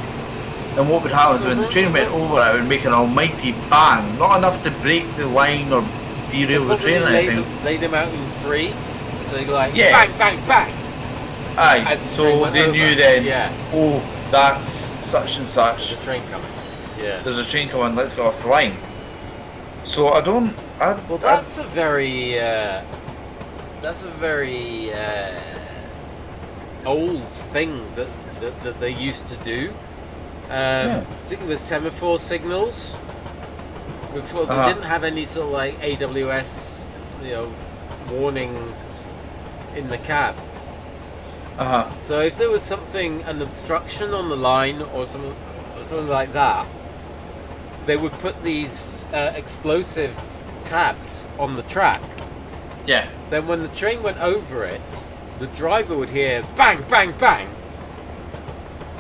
And what would happen is when the train went over, it would make an almighty bang, not enough to break the line or derail the train or anything. them, laid them out in three so they go like Yeah. bang bang bang Aye, As so they over. knew then, Yeah. oh, that's such and the such. train coming. Yeah. There's a train coming, let's go off the line. So I don't, I, Well, that's a very, uh, that's a very uh, old thing that, that that they used to do. Um, Yeah. Particularly with semaphore signals. Before they Uh-huh. didn't have any sort of like AWS, you know, warning in the cab. Uh-huh, So if there was something, an obstruction on the line or something, or something like that, they would put these uh, explosive tabs on the track. yeah, Then when the train went over it, the driver would hear bang, bang, bang,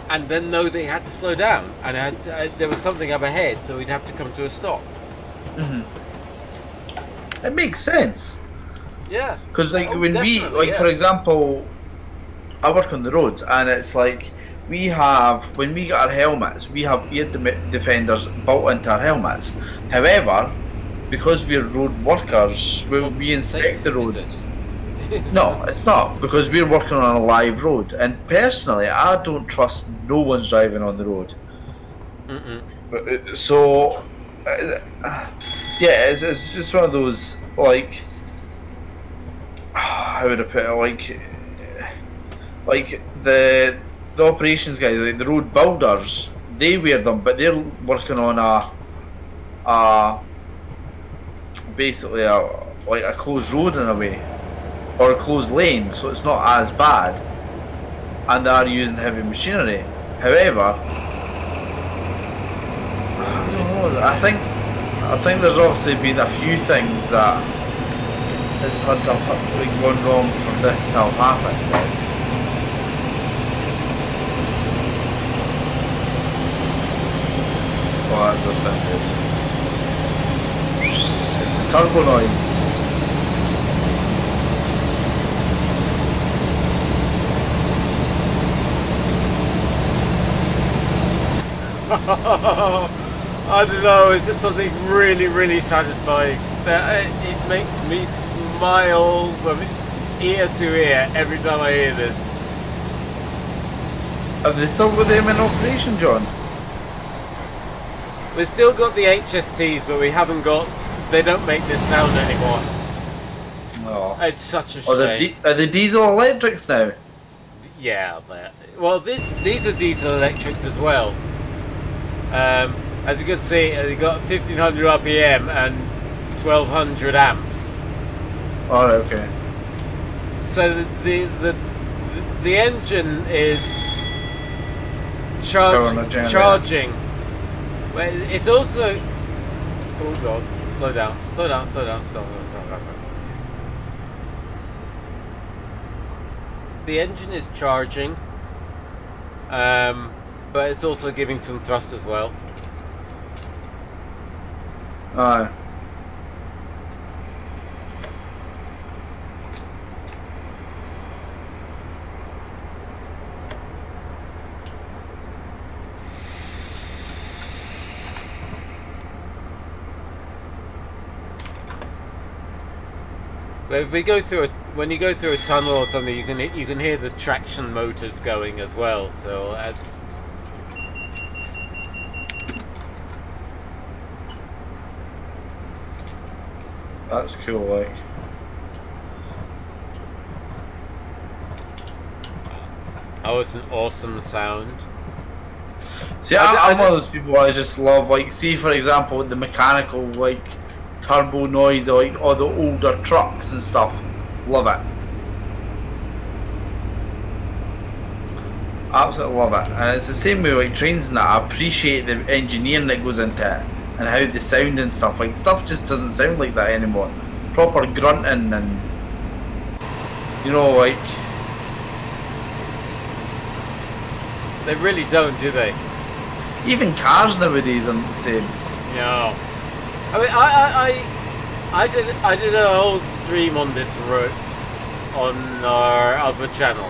and then know that he had to slow down, and had uh, there was something up ahead, so he'd have to come to a stop. That makes sense. Yeah. Because like Oh, when we like yeah. for example, I work on the roads and it's like we have when we get our helmets, we have ear dem- defenders built into our helmets. However, because we're road workers, we, we inspect Safe, the is roads. it? No, it's not because we're working on a live road, and personally, I don't trust no one's driving on the road. Mm-mm. Uh, So, uh, yeah, it's, it's just one of those like how would I put it? Like, like the the operations guys, like the road builders, they wear them, but they're working on a a basically a like a closed road in a way, or a closed lane, so it's not as bad, and they are using heavy machinery. However, I. I think I think there's obviously been a few things that has had to have gone wrong for this to have happened. Like, that does sound good. It's the turbo noise. I don't know. It's just something really, really satisfying. That it, it makes me smile from ear to ear every time I hear this. Have they still got them in operation, John? We've still got the HSTs, but we haven't got. They don't make this sound anymore. No. It's such a Are shame. they, di- are they diesel electrics now? Yeah, well, this these are diesel electrics as well. Um, as you can see, uh, they got 1500 RPM and 1200 amps. Oh, okay. So the the the, the engine is charge, charging. Well, it's also. Oh god! Slow down! Slow down! Slow down! Slow down! Slow down. The engine is charging, um, but it's also giving some thrust as well. Aye. But if we go through a, when you go through a tunnel or something, you can you can hear the traction motors going as well. So that's That's cool, like. oh, it's an awesome sound. See, I, am one of those people I just love, like, see, for example, the mechanical, like, turbo noise, or, like, all the older trucks and stuff. Love it. Absolutely love it. And it's the same way, like, trains and that. I appreciate the engineering that goes into it, and how the sound and stuff. Like, stuff just doesn't sound like that anymore. Proper grunting and, you know, like, They really don't, do they? even cars nowadays aren't the same. No. I mean, I, I, I, I did, I did a whole stream on this route on our other channel,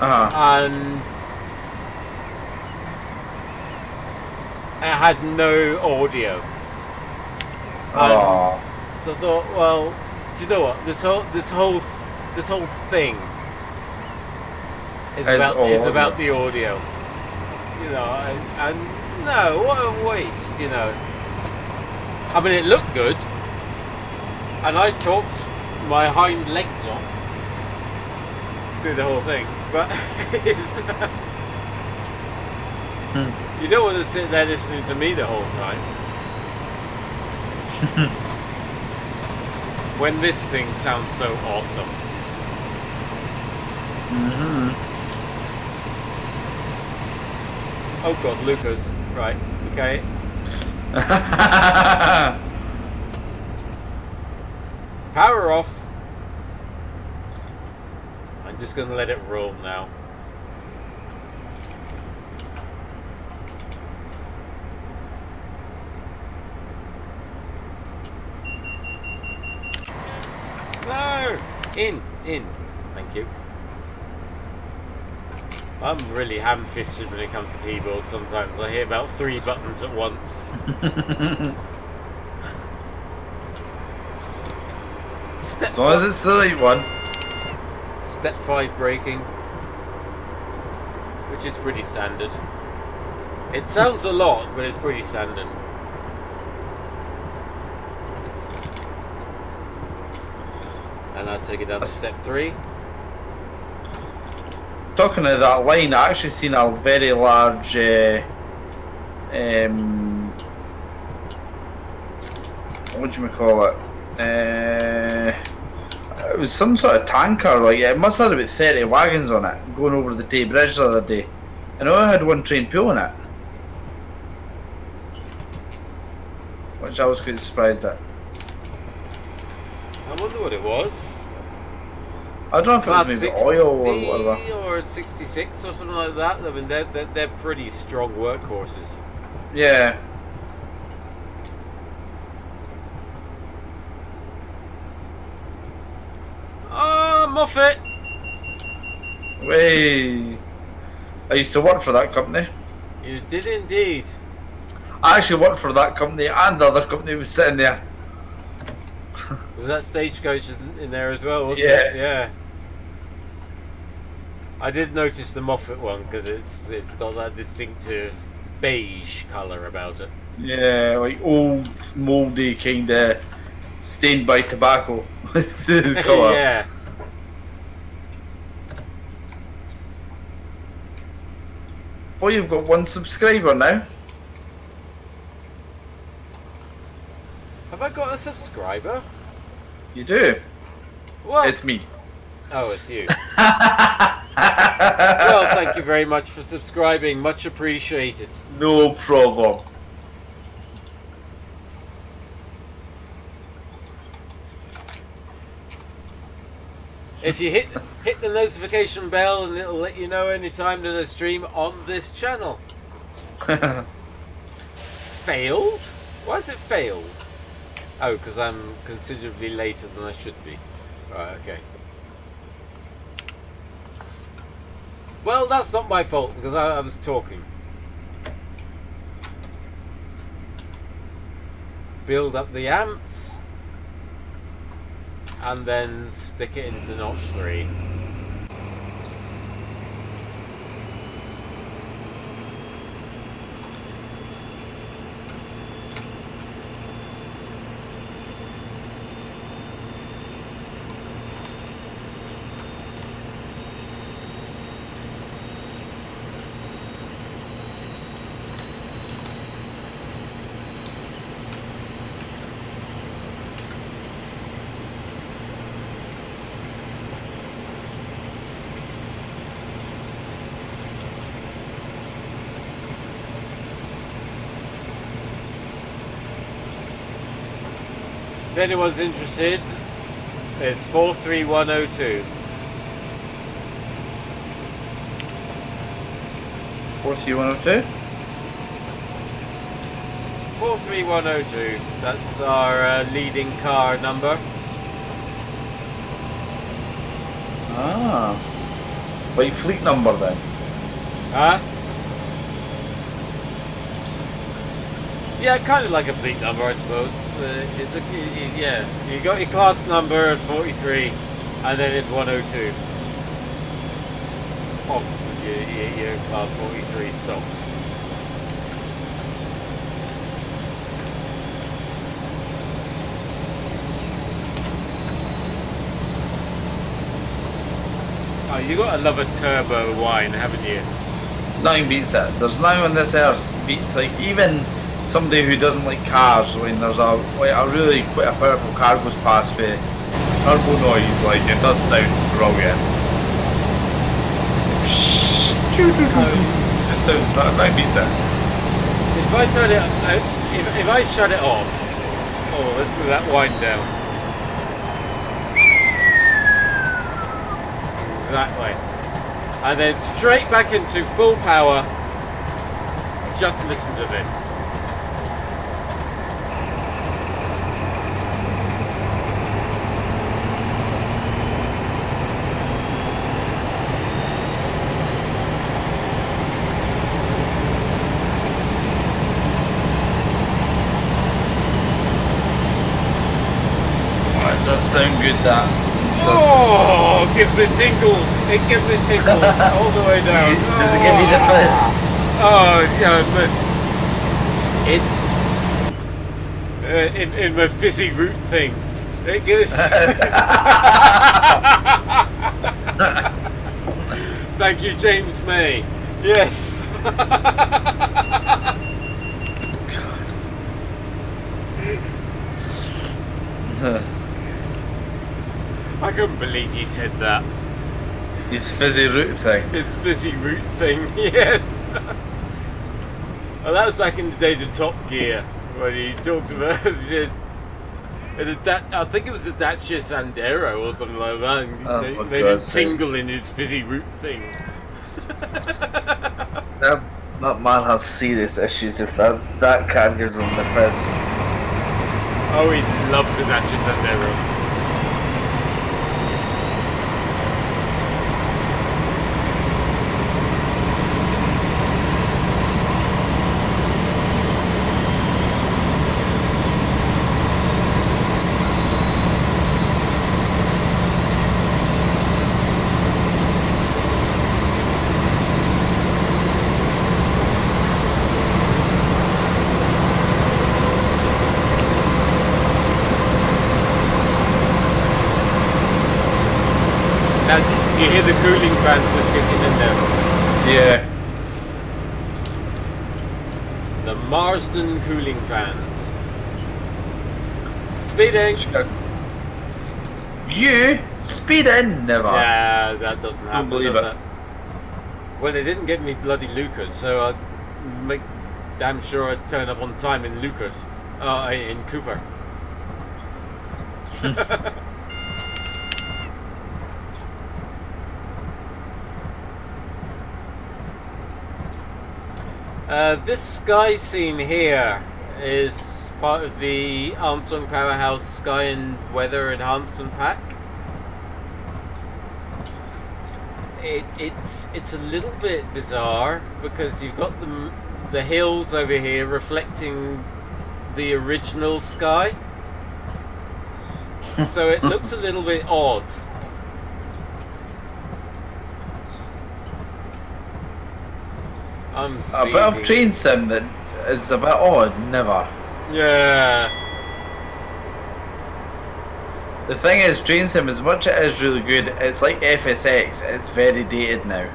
Uh-huh. and it had no audio. Oh. so I thought, well, do you know what? This whole, this whole, this whole thing is about, is about the audio. You know, and, and no, what a waste. You know. I mean, it looked good, and I talked my hind legs off through the whole thing, but it's, you don't want to sit there listening to me the whole time. when this thing sounds so awesome. hmm Oh god, Leuchars. Right, okay. Power off. I'm just gonna let it roll now. No! In, in. Thank you. I'm really ham-fisted when it comes to keyboards sometimes. I hit about three buttons at once. Step As long as it's the right one. Step 5 braking. Which is pretty standard. It sounds a lot, but it's pretty standard. And I'll take it down to step 3. Talking of that line, I actually seen a very large. Uh, um, what do you call it? Uh, it was some sort of tanker. Like it must have had about thirty wagons on it going over the Tay Bridge the other day. I know I had one train pulling it, which I was quite surprised at. I wonder what it was. I don't know if it Class was 60 maybe oil or whatever. or 66 or something like that. I mean, they're, they're, they're pretty strong workhorses. Yeah. Oh, Moffat! Way. I used to work for that company. You did indeed. I actually worked for that company and the other company was sitting there. Was that stagecoach in, in there as well? Wasn't Yeah. It? Yeah. I did notice the Moffat one because it's it's got that distinctive beige colour about it. Yeah, like old, mouldy kind of stained by tobacco. colour. yeah. Oh, you've got one subscriber now. Have I got a subscriber? You do. What? It's me. Oh, it's you. well, thank you very much for subscribing. Much appreciated. No problem. If you hit hit the notification bell, and it'll let you know anytime that I stream on this channel. Failed? Why is it failed? Oh, because I'm considerably later than I should be. Right, okay. Well, that's not my fault because I, I was talking. Build up the amps and then stick it into notch 3. Anyone's interested, it's 43102. Four three one oh two. 43102. That's our uh, leading car number. Ah. Like fleet number then. Huh? Yeah, kind of like a fleet number, I suppose. Uh, it's a yeah. You got your class number at 43, and then it's 102. Oh, your, your, your class 43 stop. Oh, you gotta love a turbo whine, haven't you? Nothing beats it. There's nothing on this earth beats like even somebody who doesn't like cars when there's a like a really quite a powerful car goes past with turbo noise like it does sound brilliant. It sounds nothing beats it. If I turn it, if, if I shut it off, oh, let's that wind down. That way. And then straight back into full power. Just listen to this. Sound good. That. Oh, it gives me tingles. It gives me tingles all the way down. Does it give you the fizz? Oh, yeah, but it uh, in in my fizzy root thing. It gives. Thank you, James May. Yes. I couldn't believe he said that. His fizzy root thing. His fizzy root thing, yes. well, that was back in the days of Top Gear when he talks about shit. I think it was a Dacia Sandero or something like that. And Oh, made, him tingle in his fizzy root thing. That, that man has serious issues with fizz. That car gives him the fizz. Oh, he loves the Dacia Sandero. Now, do you hear the cooling fans just kicking in there? Yeah. The Marsden cooling fans. Speeding! You speed in never. Yeah, that doesn't happen, believe does it. it? Well, they didn't get me bloody Leuchars, so I'd make damn sure I'd turn up on time in Leuchars. Uh, in Cupar. Uh, this sky scene here is part of the Armstrong Powerhouse Sky and Weather Enhancement Pack. It, it's it's a little bit bizarre because you've got the the hills over here reflecting the original sky, so it looks a little bit odd. I'm uh, A bit of speeding. train sim that is a bit odd. Never. Yeah. The thing is, train sim, as much as it is really good, it's like FSX. It's very dated now.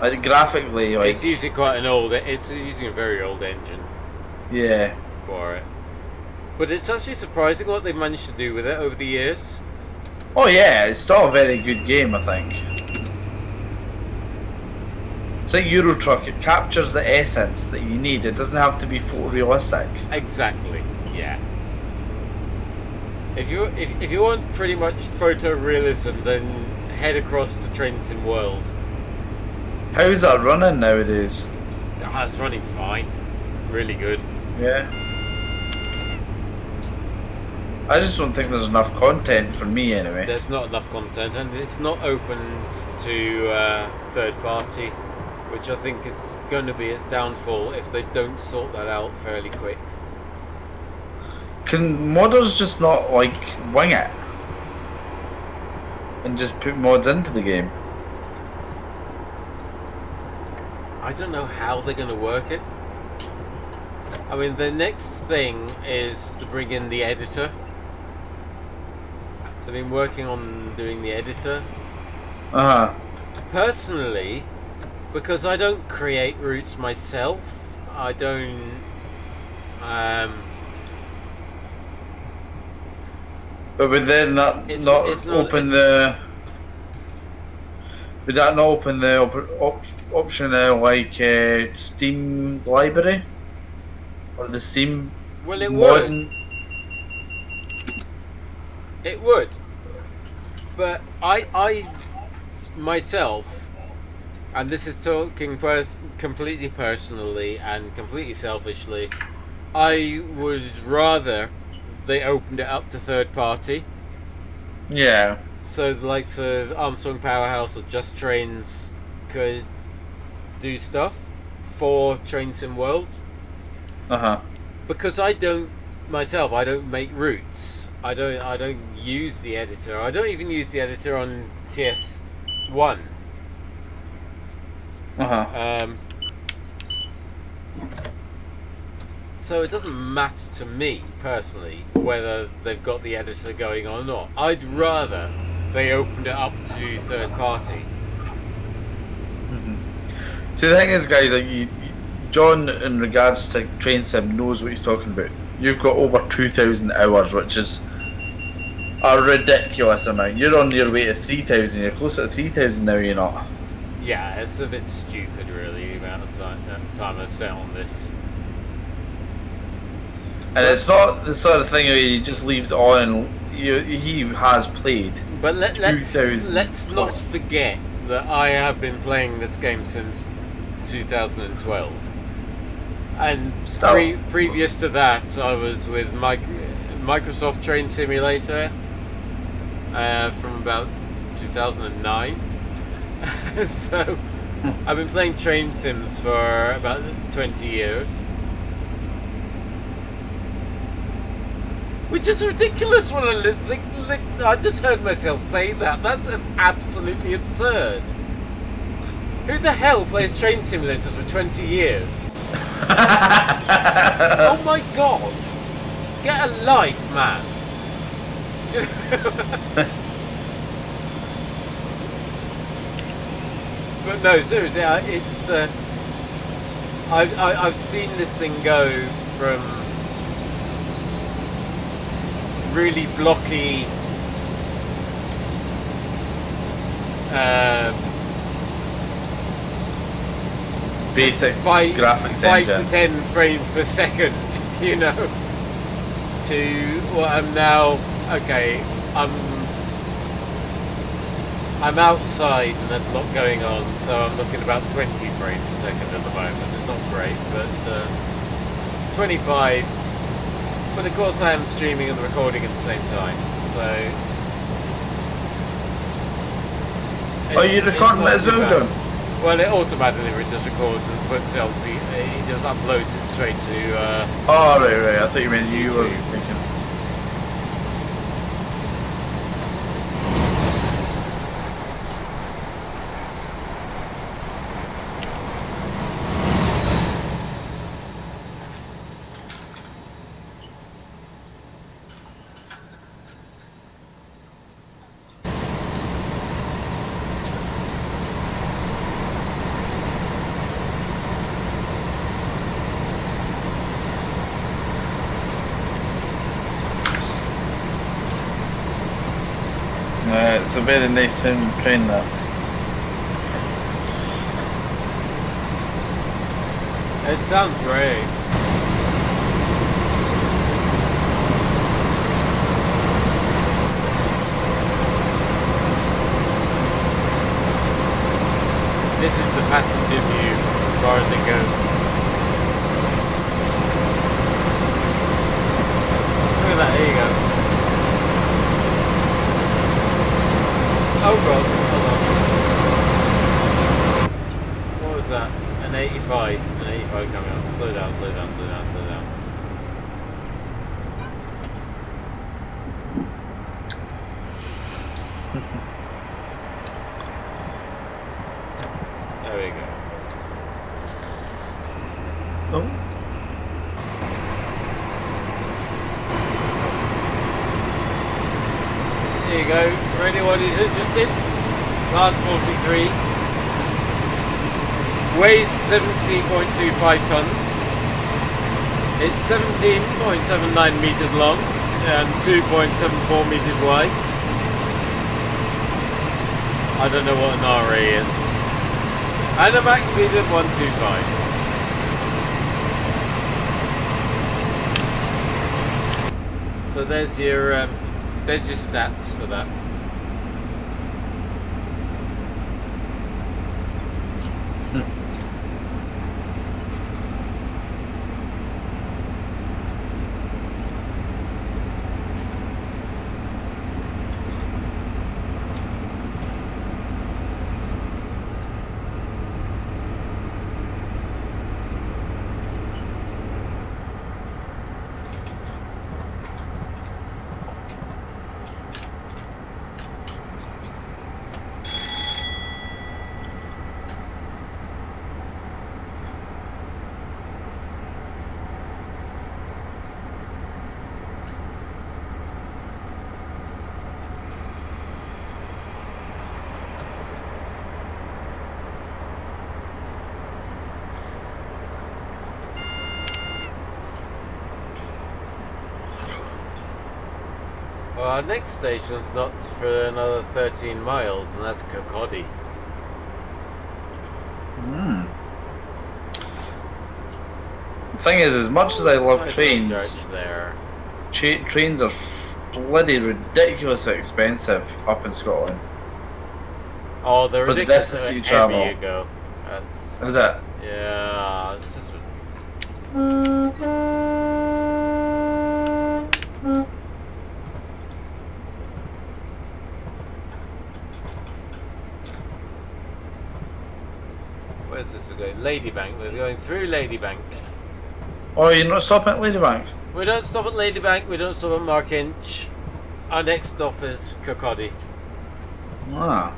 Like graphically, like It's using quite an old. It's using a very old engine yeah. for it. But it's actually surprising what they've managed to do with it over the years. Oh yeah, it's still a very good game, I think. It's like Euro Truck. It captures the essence that you need. It doesn't have to be photorealistic. Exactly. Yeah. If you if, if you want pretty much photorealism, then head across to Sim World. How's that running nowadays? Ah, it's running fine. Really good. Yeah. I just don't think there's enough content for me anyway. There's not enough content, and it's not open to uh, third party, which I think is going to be its downfall if they don't sort that out fairly quick. Can modders just not like wing it and just put mods into the game? I don't know how they're going to work it. I mean, the next thing is to bring in the editor. They've been working on doing the editor. Uh huh. Personally, because I don't create routes myself, I don't. Um, But would then that It's- not it's not- open the? Would that not open the op- op- option uh, like uh, Steam library or the Steam well, it would. It would. But I, I myself, and this is talking pers- completely personally and completely selfishly, I would rather they opened it up to third party. Yeah. So the likes of Armstrong Powerhouse or Just Trains could do stuff for Train Sim World. Uh huh. because I don't myself, I don't make routes. I don't I don't use the editor. I don't even use the editor on TS one. Uh huh. Um, so it doesn't matter to me personally whether they've got the editor going or not. I'd rather they opened it up to third party. So the thing is, guys, like you, John, in regards to Train Sim, knows what he's talking about. You've got over two thousand hours, which is a ridiculous amount. You're on your way to three thousand. You're closer to three thousand now. You're not. Yeah, it's a bit stupid, really, the amount of time, uh, time I spent on this. And it's not the sort of thing where he just leaves on and you, he has played. But let, let's let's not forget that I have been playing this game since 2012, and pre- previous to that, I was with Mic- Microsoft Train Simulator uh, from about 2009. so I've been playing train sims for about 20 years. Which is ridiculous when I li- li- li- I just heard myself say that. That's absolutely absurd. Who the hell plays train simulators for 20 years? oh my god! Get a life, man! but no, seriously, I- it's. Uh, I, I, I've seen this thing go from really blocky. Uh, Basic five, graphics five to ten frames per second, you know, to what I'm now. Okay, I'm I'm outside and there's a lot going on, so I'm looking about 20 frames per second at the moment. It's not great, but uh, 25. But of course, I am streaming and recording at the same time, so. Are it's- you it's recording not it as well. John? Well, it automatically just records and puts it on. It just uploads it straight to. Uh, Oh, right, right. I thought you meant you were thinking. Uh, it's a very nice sounding train that. it sounds great. This is the passenger view, as far as it goes. Look at that, there you go. Oh god, hold on. What was that? An 85. An 85 coming up. Slow down, slow down, slow down, slow down. there we go. Oh. There you go. For anyone who's interested, Class 43 weighs 70.25 tons. It's 17.79 meters long and 2.74 meters wide. I don't know what an RA is. And a max speed of 125. So there's your um, there's your stats for that. Our next station's not for another 13 miles, and that's Kirkcaldy. Hmm. The thing is, as much as I love Nice trains, there. tra- trains are bloody ridiculously expensive up in Scotland. Oh, they're For the distance you travel. you go. That's Is it? yeah. This is Where's this we're going? Ladybank. We're going through Ladybank. Oh, you're not stopping at Ladybank? We don't stop at Ladybank. We don't stop at Markinch. Our next stop is Kirkcaldy. Ah.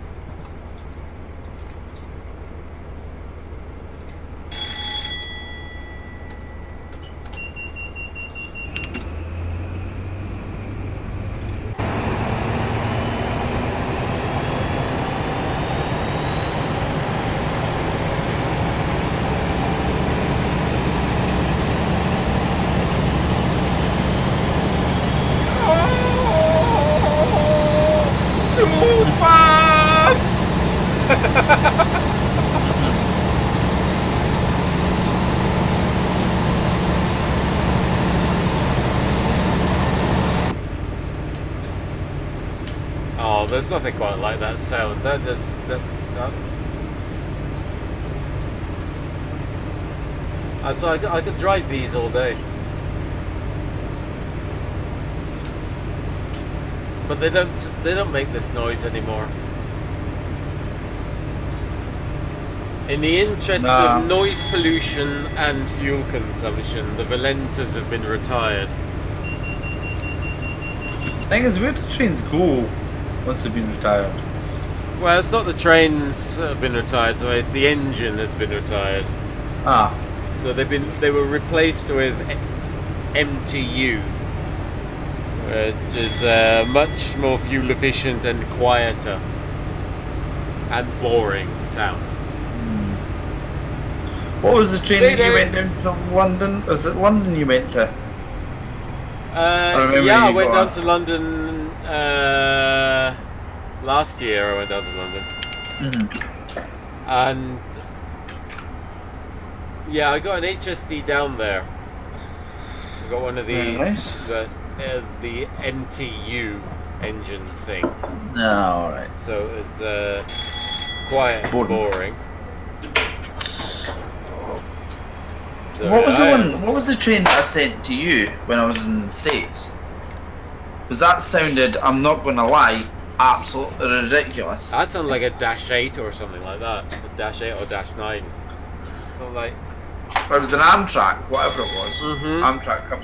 Too fast! oh, there's nothing quite like that sound. That just that. that. And so I, could- I could drive these all day. But they don't they don't make this noise anymore. In the interest Nah. of noise pollution and fuel consumption, the Valentas have been retired. Thing is, where do trains go they've been retired? Well, it's not the trains that have been retired, so it's the engine that's been retired. Ah, So they've been they were replaced with MTU, which is uh, much more fuel efficient and quieter and boring sound. what was the train that you went down to London? Was it London you went to? Uh, yeah, I went down on. to London last year. I went down to London, Mm-hmm. and yeah, I got an HST down there. I got one of these, nice. the uh, the MTU engine thing. No, alright. So it's uh, quiet and Boring. boring. So, What was the one? What was the train that I sent to you when I was in the States? Because that sounded, I'm not going to lie, absolutely ridiculous. That sounded like a Dash 8 or something like that. A Dash 8 or Dash 9. Something like. It was an Amtrak, whatever it was. Mhm. Amtrak. com-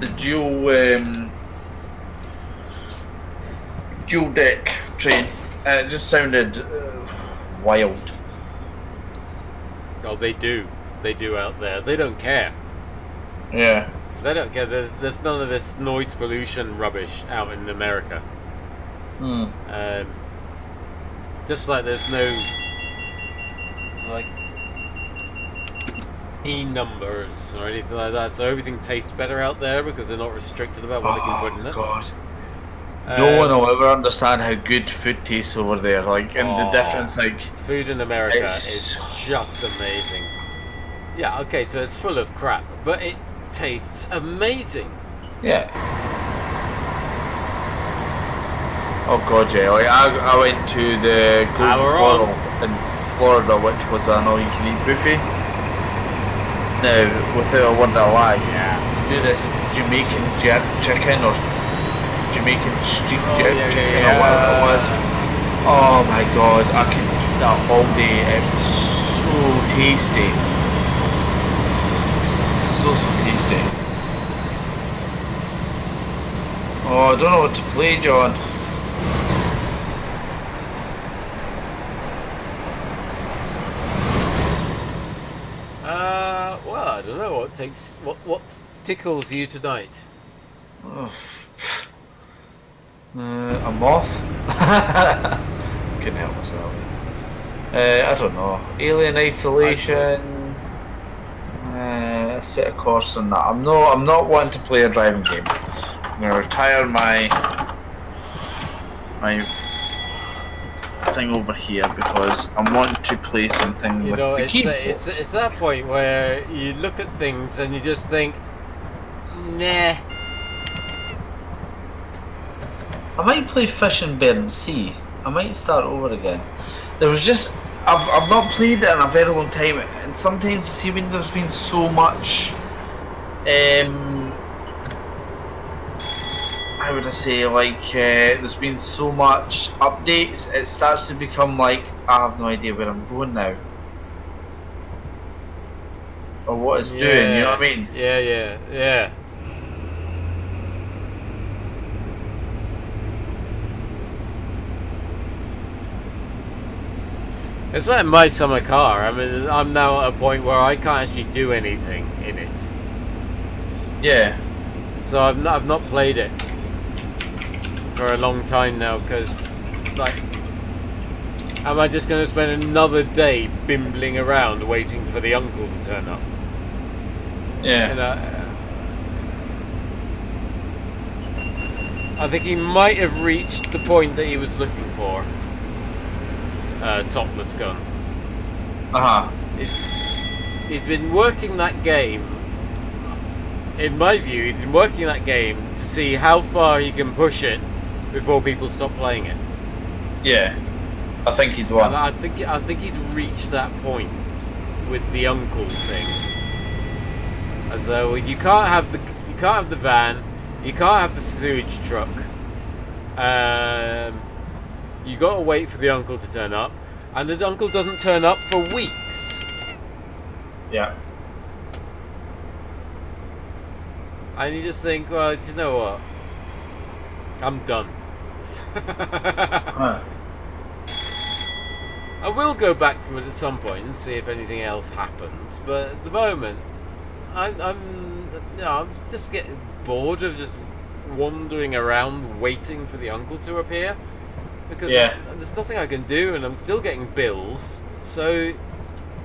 The dual, um, dual deck train. Uh, it just sounded uh, wild. Oh, they do. They do out there. They don't care. Yeah. They don't care. There's, there's none of this noise pollution rubbish out in America. Hmm. Um, just like there's no. It's like. E numbers or anything like that. So everything tastes better out there because they're not restricted about what they can put in Oh it. God. No Um, one will ever understand how good food tastes over there. Like, and the Oh. difference, like, Food in America is just amazing. Yeah, okay, so it's full of crap, but it tastes amazing. yeah. Oh God, yeah. Like, I, I went to the Golden on. in Florida, which was an all-you-can-eat buffet. Now, without a word of a lie, Yeah. do this Jamaican jerk chicken or Jamaican street Oh, jerk yeah, yeah, chicken yeah. or whatever it was. Oh my god, I could eat that all day. It was so tasty. So, so tasty. Oh, I don't know what to play, John. Uh, well, I don't know what takes what what tickles you tonight. Uh, a moth? Couldn't help myself. Uh, I don't know. Alien Isolation. Uh, set a course on that. I'm no. I'm not wanting to play a driving game. I'm gonna retire my my thing over here because I want to play something You with know, the it's, keyboard. it's it's that point where you look at things and you just think, nah. I might play Fishing Barents Sea. I might start over again. There was just I've I've not played it in a very long time, and sometimes you see when there's been so much, um, how would I say like uh, there's been so much updates, it starts to become like I have no idea where I'm going now, or what it's doing. You know what I mean? Yeah, yeah, yeah. It's like my summer car. I mean, I'm now at a point where I can't actually do anything in it. Yeah. So I've not, I've not played it for a long time now because, like, am I just going to spend another day bimbling around waiting for the uncle to turn up? Yeah. And, uh, I think he might have reached the point that he was looking for. Uh, topless gun. Uh huh. It's, he's been working that game. In my view, he's been working that game to see how far he can push it before people stop playing it. Yeah. I think he's one. I think I think he's reached that point with the uncle thing. And so you can't have the you can't have the van, you can't have the sewage truck. Um, you got to wait for the uncle to turn up, and the uncle doesn't turn up for weeks. Yeah. And you just think, well, do you know what? I'm done. I will go back to it at some point and see if anything else happens, but at the moment, I'm, I'm, you know, I'm just getting bored of just wandering around waiting for the uncle to appear because Yeah. there's, there's nothing I can do, and I'm still getting bills. So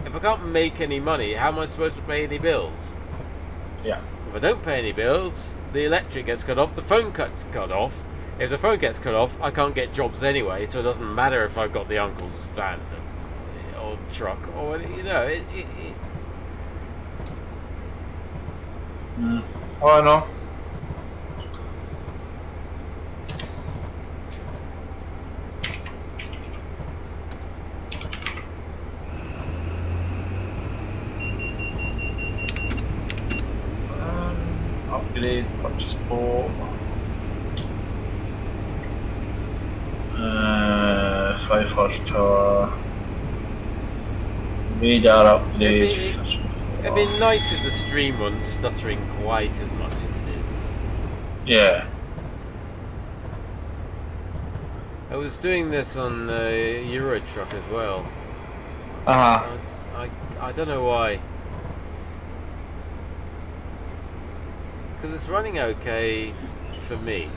if I can't make any money, how am I supposed to pay any bills? Yeah. If I don't pay any bills, the electric gets cut off, the phone cuts cut off. If the phone gets cut off, I can't get jobs anyway, so it doesn't matter if I've got the uncle's van eh, or truck or you know. It, it, it... Mm. Oh no. Um, upgrade purchase bought. 5 star. Radar upgrade. It'd be, it'd be nice if the stream wasn't stuttering quite as much as it is. Yeah. I was doing this on uh, the Euro truck as well. Uh huh. I, I, I don't know why. Because it's running okay for me.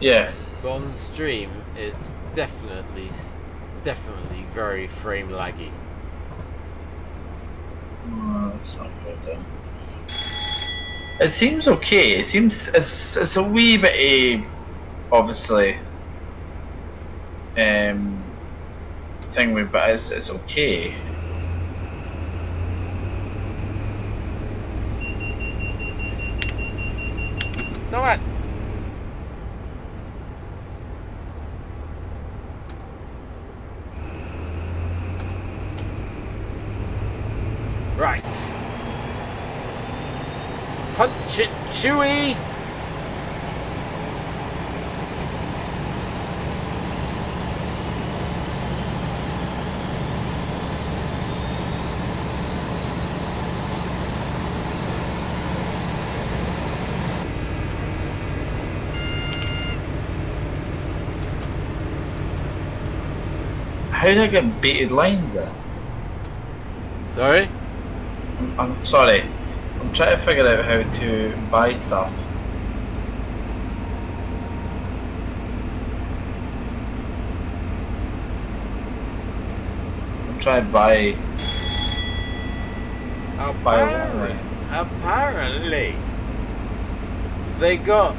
Yeah. But on stream, it's definitely, definitely very frame laggy. Oh, that's not good then. It seems okay. It seems it's it's a wee bit obviously um thing with but it's it's okay. Stop it! Right. Punch it, Chewie! How do I get baited lines there? Sorry? I'm, I'm sorry. I'm trying to figure out how to buy stuff. I'm trying to buy buy Apparently, apparently, they got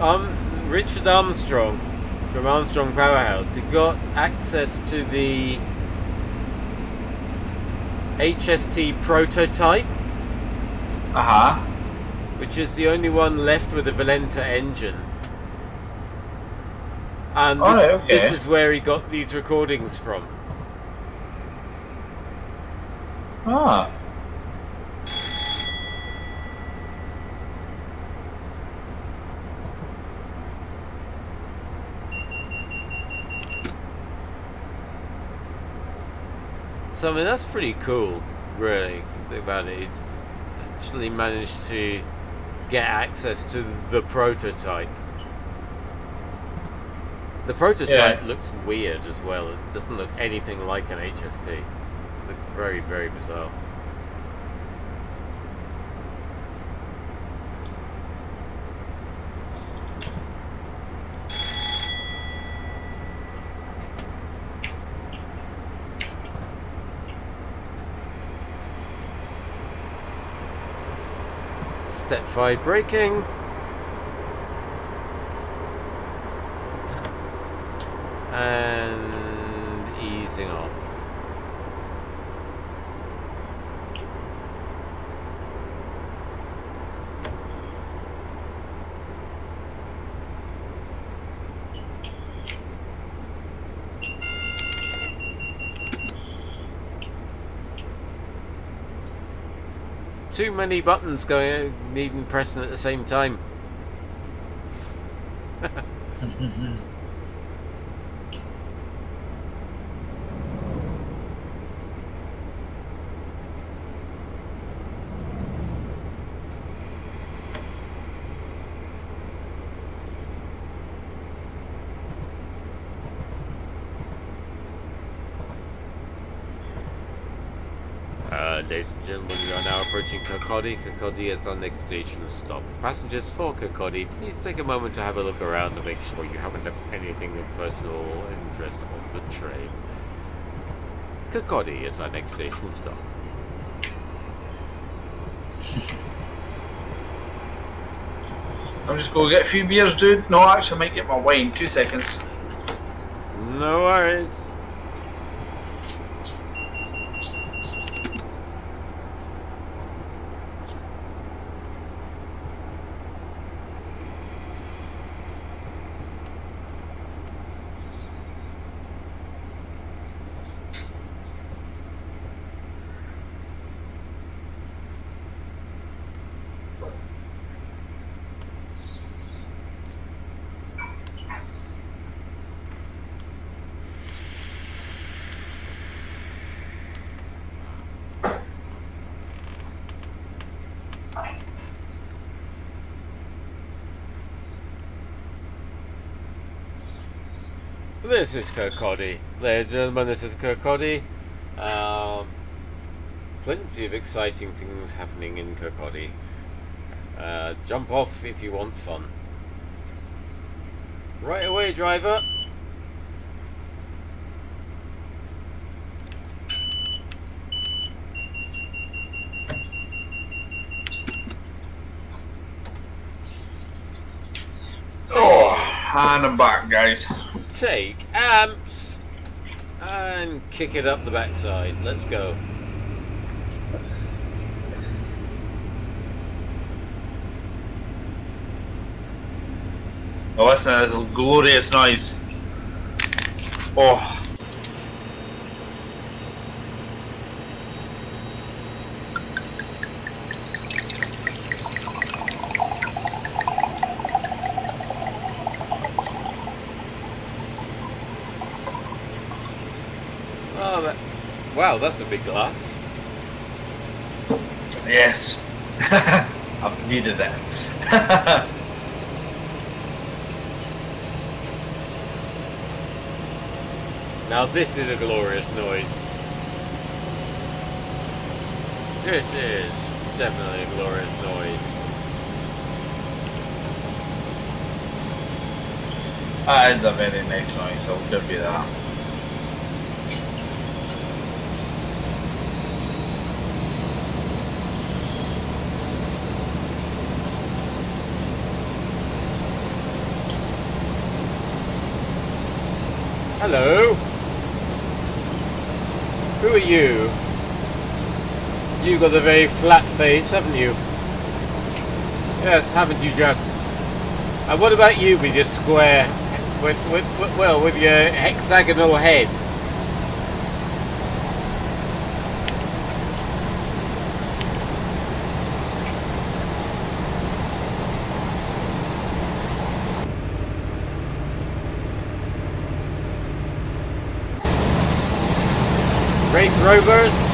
Um, Richard Armstrong from Armstrong Powerhouse, he got access to the HST prototype, Uh huh. which is the only one left with a Valenta engine. And this, Alright, okay. this is where he got these recordings from. Ah. So I mean that's pretty cool, really. Think about it. He's actually managed to get access to the prototype. The prototype Yeah. looks weird as well. It doesn't look anything like an HST. It looks very, very bizarre. Step 5 braking. And easing off. Too many buttons going needing pressing at the same time. Uh, ladies and gentlemen, we approaching Kirkcaldy. Kirkcaldy is our next station stop. Passengers for Kirkcaldy, please take a moment to have a look around to make sure you haven't left anything of personal interest on the train. Kirkcaldy is our next station stop. I'm just going to get a few beers, dude. No, actually, I might get my wine. Two seconds. No worries. This is Kirkcaldy. Ladies and gentlemen, this is Kirkcaldy. Um, plenty of exciting things happening in Kirkcaldy. Uh, jump off if you want fun. Right away, driver. Oh, and I'm back, guys. Take amps and kick it up the backside. Let's go. Oh, that's a glorious noise. Oh that, wow, that's a big glass. Yes. I've needed that. Now this is a glorious noise. This is definitely a glorious noise. that is a very nice noise, I'll give you that. Hello. Who are you? You've got a very flat face, haven't you? Yes, haven't you just? And what about you with your square, with, with well, with your hexagonal head? Raith Rovers.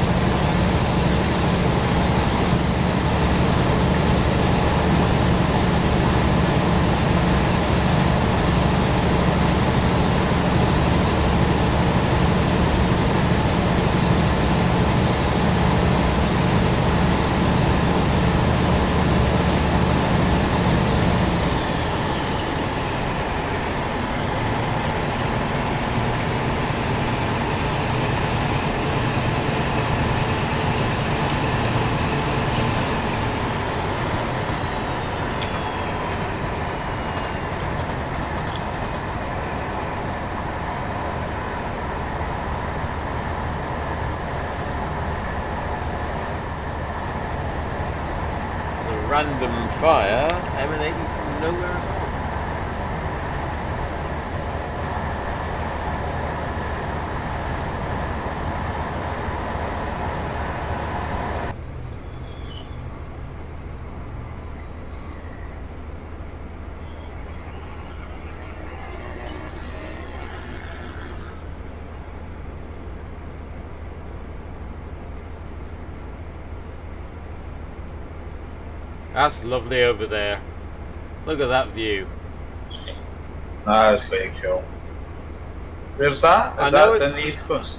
random fire emanating from nowhere at all. That's lovely over there. Look at that view. That's quite cool. Where's that? Is that in the East Coast?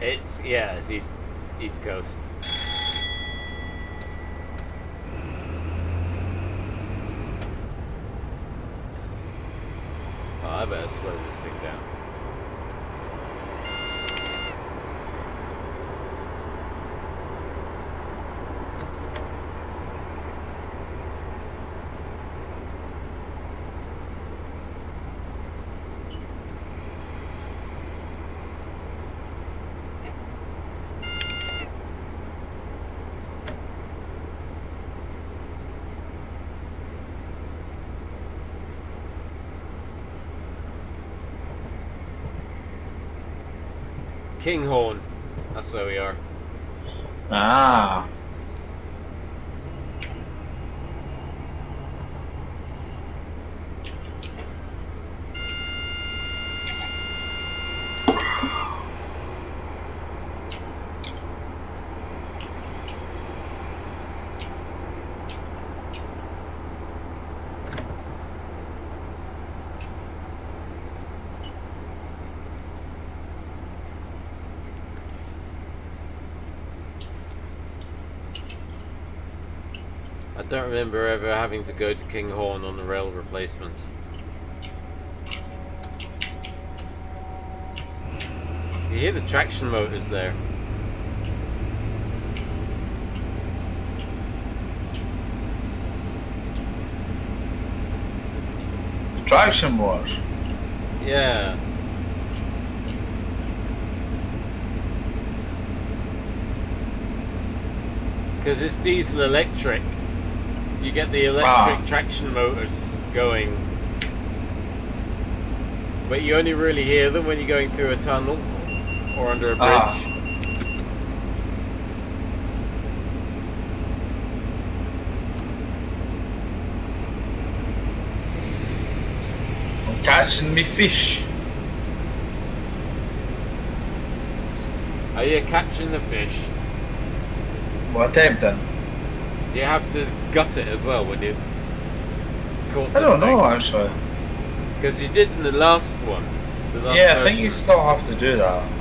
It's yeah, it's east east coast. Oh, I better slow this thing down. Kinghorn. That's where we are. Ah. I don't remember ever having to go to Kinghorn on the rail replacement. You hear the traction motors there. The traction motors? Yeah. Because it's diesel electric. You get the electric Wow. traction motors going. But you only really hear them when you're going through a tunnel or under a bridge. Ah. I'm catching me fish. Are you catching the fish? What attempting? Do you have to gut it as well when you caught I don't know actually. Because you did in the last one. The last Yeah, I think you still have to do that.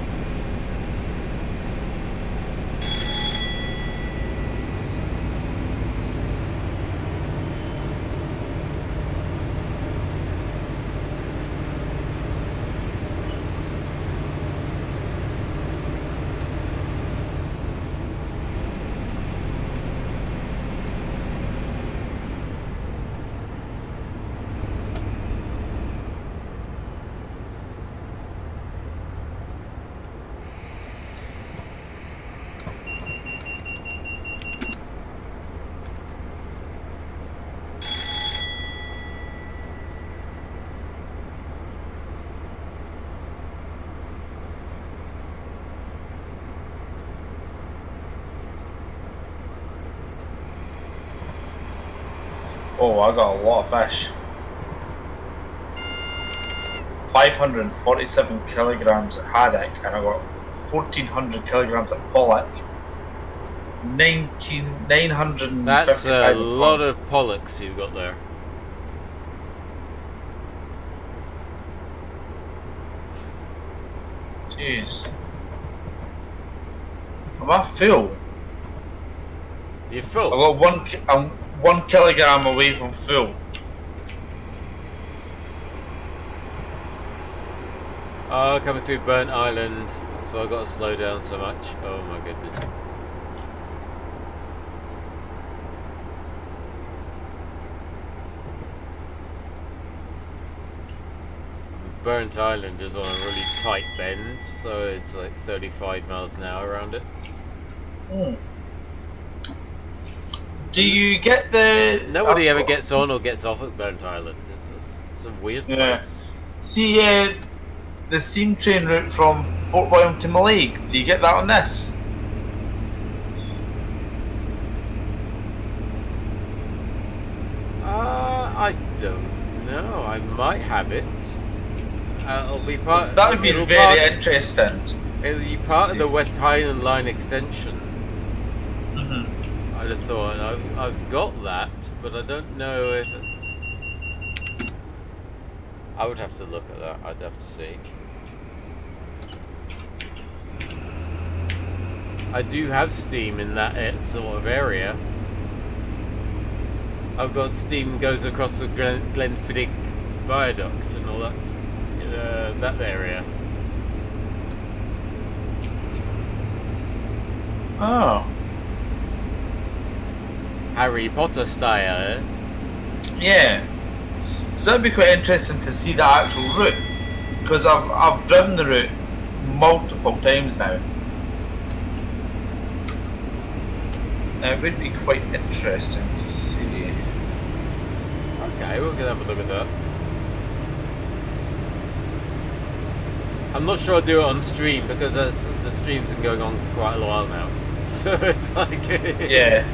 Oh, I got a lot of fish. 547 kilograms at haddock, and I got 1400 kilograms at pollock. 19, 955 That's a lot of pollocks you've got there. Jeez. Am I full? You're I full. got one, I'm one kilogram away from full. Oh, coming through Burntisland. So I got to slow down so much. Oh my goodness. The Burntisland is on a really tight bend, so it's like 35 miles an hour around it. Hmm. Do you get the? Nobody ever gets on or gets off at Burntisland. It's, it's, it's a weird Yeah. See uh, the steam train route from Fort William to Mallaig. Do you get that on this? Uh, I don't know. I might have it. Uh, it'll be part. 'Cause that would be very part- interesting. It'll be part of the West Highland Line extension. I just thought I've, I've got that, but I don't know if it's. I would have to look at that. I'd have to see. I do have steam in that uh, sort of area. I've got steam goes across the Glen, Glenfiddich viaduct and all that, uh, that area. Oh, Harry Potter style. Eh? yeah. So that'd be quite interesting to see the actual route, because I've I've driven the route multiple times now. Now it would be quite interesting to see. Okay, we can have a look at that. I'm not sure I'll do it on stream because that's, the stream's been going on for quite a while now. So it's like Yeah.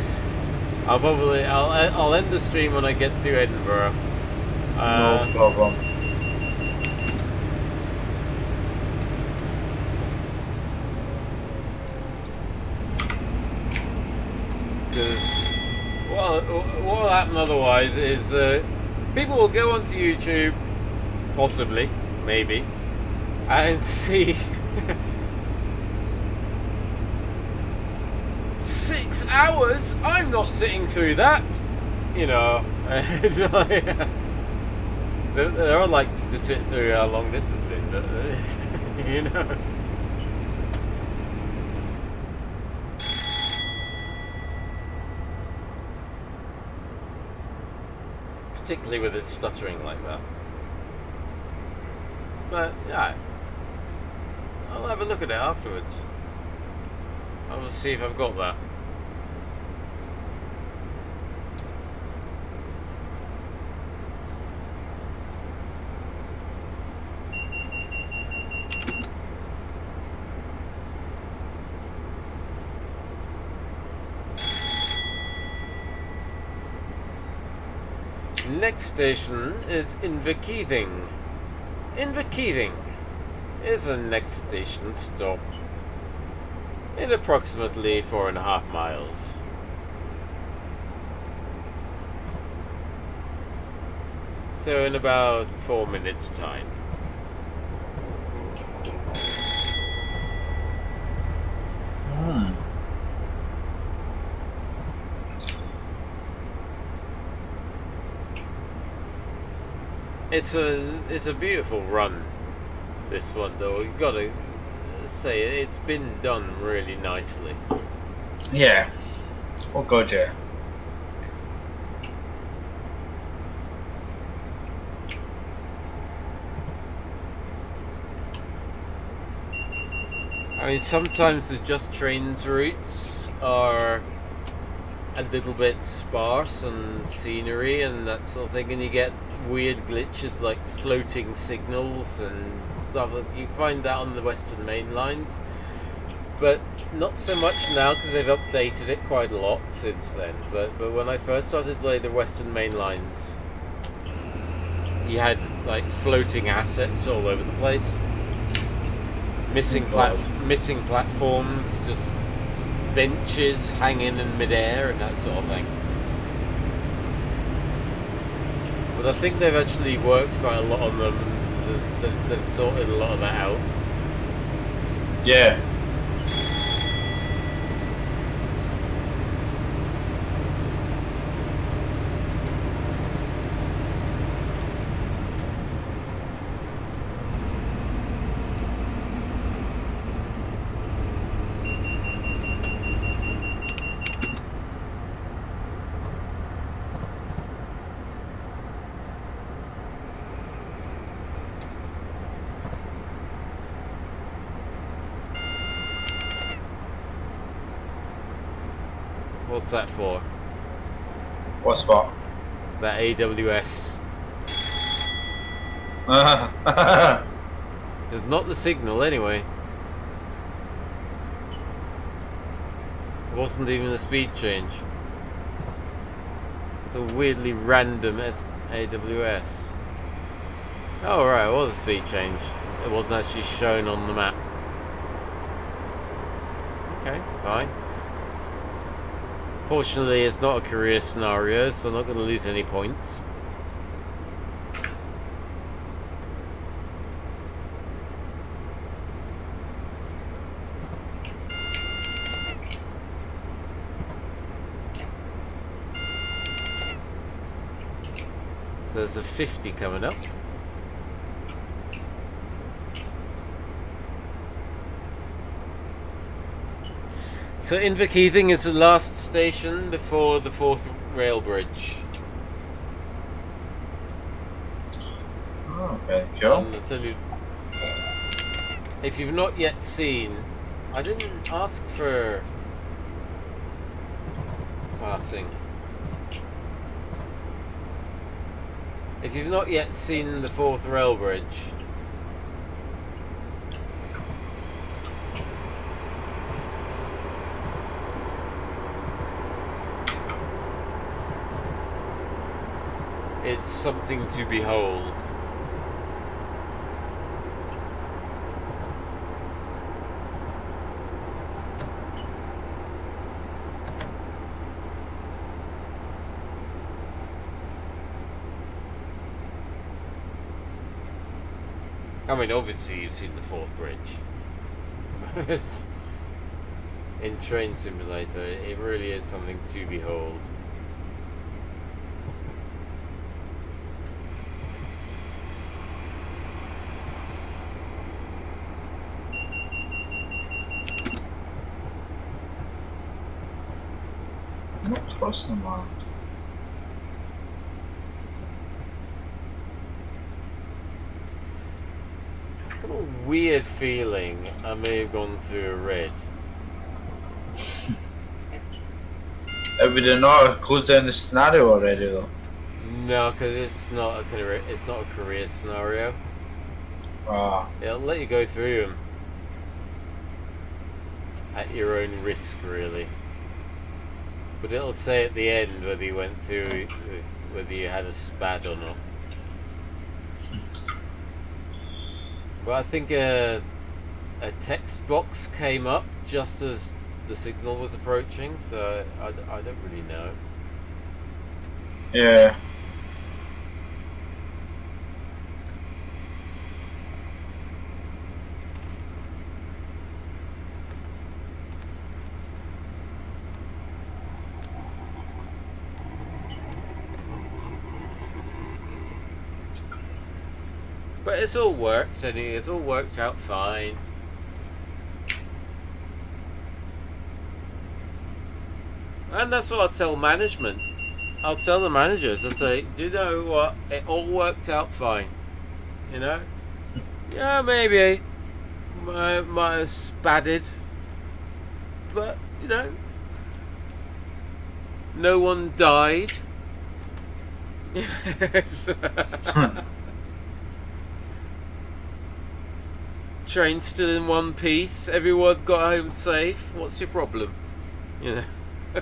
I'll probably I'll I'll end the stream when I get to Edinburgh. Uh, no problem. Because what what will happen otherwise is uh, people will go onto YouTube, possibly, maybe, and see six hours. I'm not sitting through that. You know, like, they're, unlikely to sit through how long this has been, but you know. particularly with it stuttering like that. But yeah, I'll have a look at it afterwards. I'll see if I've got that. Next station is Inverkeithing. Inverkeithing is the next station stop in approximately four and a half miles. So in about four minutes time. Hmm. It's a it's a beautiful run. This one though, You've gotta say it's been done really nicely. Yeah. Oh god, yeah. I mean, sometimes the Just Trains routes are a little bit sparse and scenery and that sort of thing, and you get weird glitches like floating signals and stuff. You find that on the Western Main lines. but not so much now because they've updated it quite a lot since then. But but when I first started playing the Western Main Lines, you had like floating assets all over the place, missing plat missing platforms, just benches hanging in midair and that sort of thing. But I think they've actually worked quite a lot on them. They've, they've, sorted a lot of that out. Yeah. What's that for? What's what? That AWS. It's not the signal anyway. It wasn't even a speed change. It's a weirdly random AWS. Oh right, it was a speed change. It wasn't actually shown on the map. Okay, fine. Fortunately, it's not a career scenario, so I'm not going to lose any points. So there's a 50 coming up. So Inverkeithing is the last station before the Forth Rail Bridge. Oh, okay, cool. Um, so you- if you've not yet seen, I didn't ask for passing. If you've not yet seen the Forth Rail Bridge, it's something to behold. I mean, obviously you've seen the Forth Bridge. In Train Simulator, it really is something to behold. I'm not crossing them all. Got a weird feeling I may have gone through a red. Have we did not closed down the scenario already though? No, because it's not a career. It's not a career scenario. Ah, It'll let you go through them at your own risk, really. But it'll say at the end whether you went through, whether you had a spad or not. But I think a a text box came up just as the signal was approaching, so I, I don't really know. yeah. It's all worked, and it's all worked out fine. And that's what I'll tell management. I'll tell the managers, I'll say, do you know what? It all worked out fine. You know? Yeah, maybe. Might, might have spadded. But, you know. No one died. Yes. train still in one piece. Everyone got home safe. What's your problem? You know.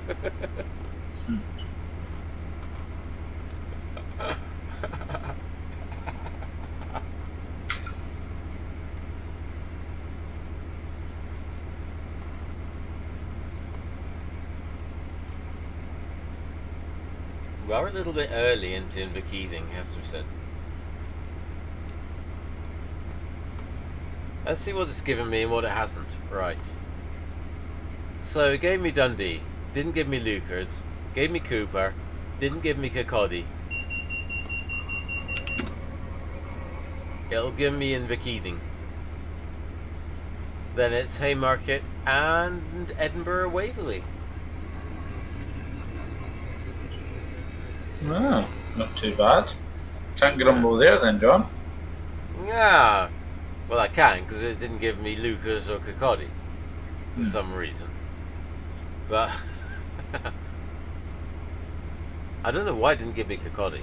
we are a little bit early into Inverkeithing, as we said. Let's see what it's given me and what it hasn't. Right. So it gave me Dundee, didn't give me Leuchars, gave me Cupar, didn't give me Kirkcaldy. It'll give me Inverkeithing. Then it's Haymarket and Edinburgh Waverley. No, not too bad. Can't grumble there then, John. Yeah. Well, I can because it didn't give me Leuchars or Kirkcaldy for Hmm. some reason. But I don't know why it didn't give me Kirkcaldy.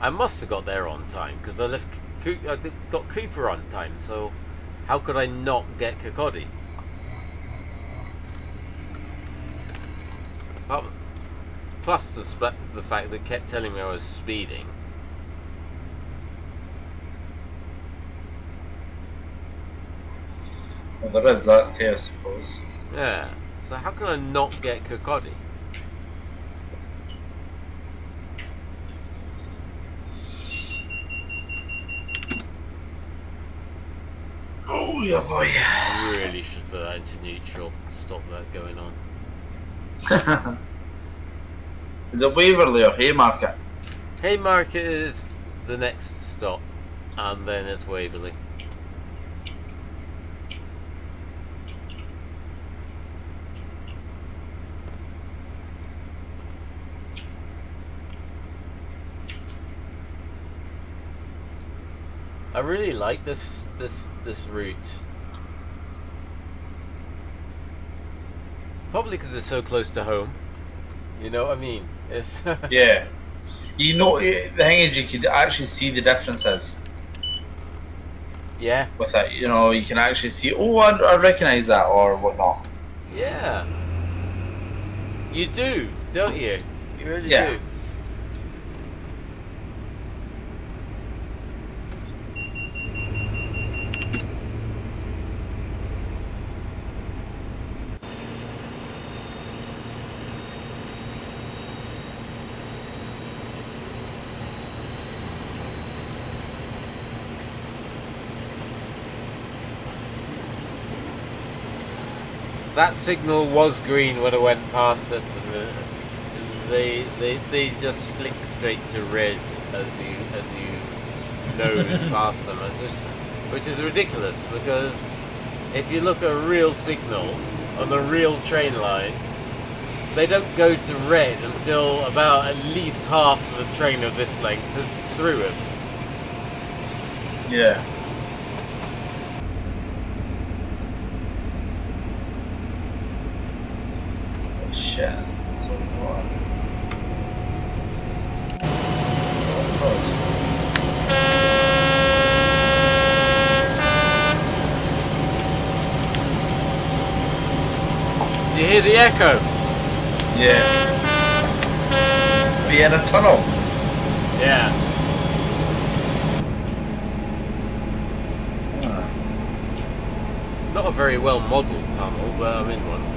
I must have got there on time because I left. I got Cupar on time, so how could I not get? Well, plus the, the fact that kept telling me I was speeding. Well, there is that too, I suppose. Yeah. So how can I not get Kirkcaldy? Oh, yeah, boy. I really should put that into neutral. Stop that going on. is it Waverley or Haymarket? Haymarket is the next stop, and then it's Waverley. I really like this this this route. Probably because it's so close to home. You know what I mean? It's Yeah. You know, the thing is, you could actually see the differences yeah. with it. You know, you can actually see, oh, I, I recognise that or whatnot. Yeah. You do, don't you? You really Yeah. do. That signal was green when I went past it, and they they they just flick straight to red as you as you nose past them, which is ridiculous because if you look at a real signal on the real train line, they don't go to red until about at least half of the train of this length is through it. Yeah. Oh, shit. So what? Oh, You hear the echo? Yeah. Be in a tunnel. Yeah. Ah. Not a very well modelled tunnel, but I'm in one.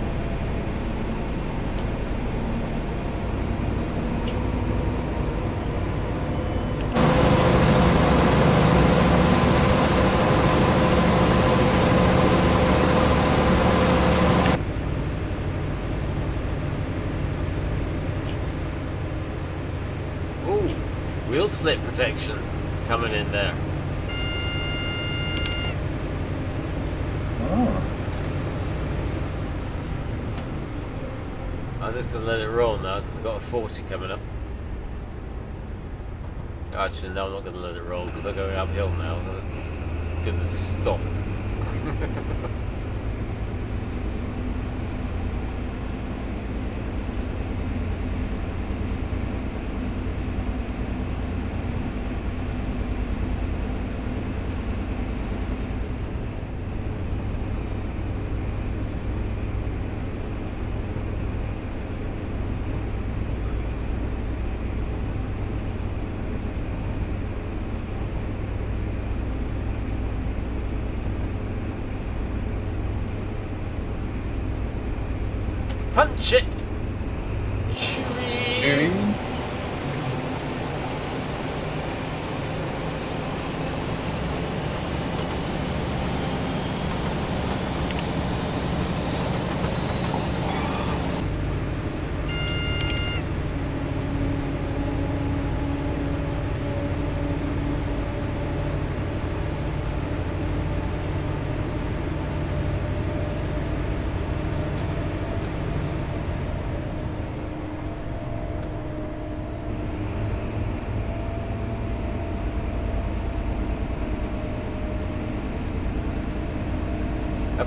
Slip protection coming in there. Oh. I'm just gonna let it roll now because I've got a 40 coming up. Actually, no, I'm not gonna let it roll because I'm going uphill now. It's gonna stop.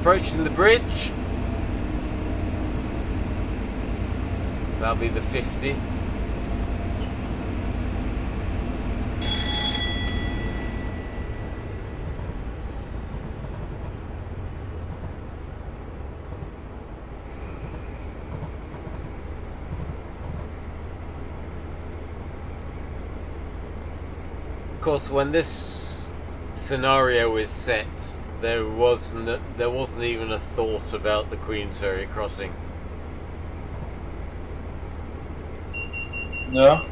Approaching the bridge. That'll be the 50. Of course, when this scenario is set, there wasn't there wasn't even a thought about the Queensferry crossing. No.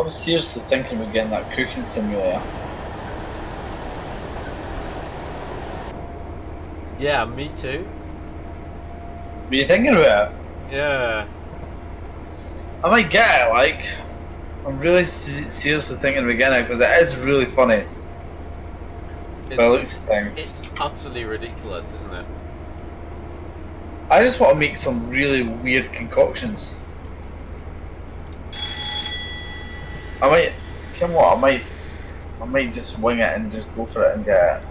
I was seriously thinking of getting that cooking simulator. Yeah, me too. Were you thinking about it? Yeah. I might get it, like. I'm really seriously thinking of getting it because it is really funny. By looks It's, of things. it's utterly ridiculous, isn't it? I just want to make some really weird concoctions. I might, you know what? I might, I might just wing it and just go for it and get it.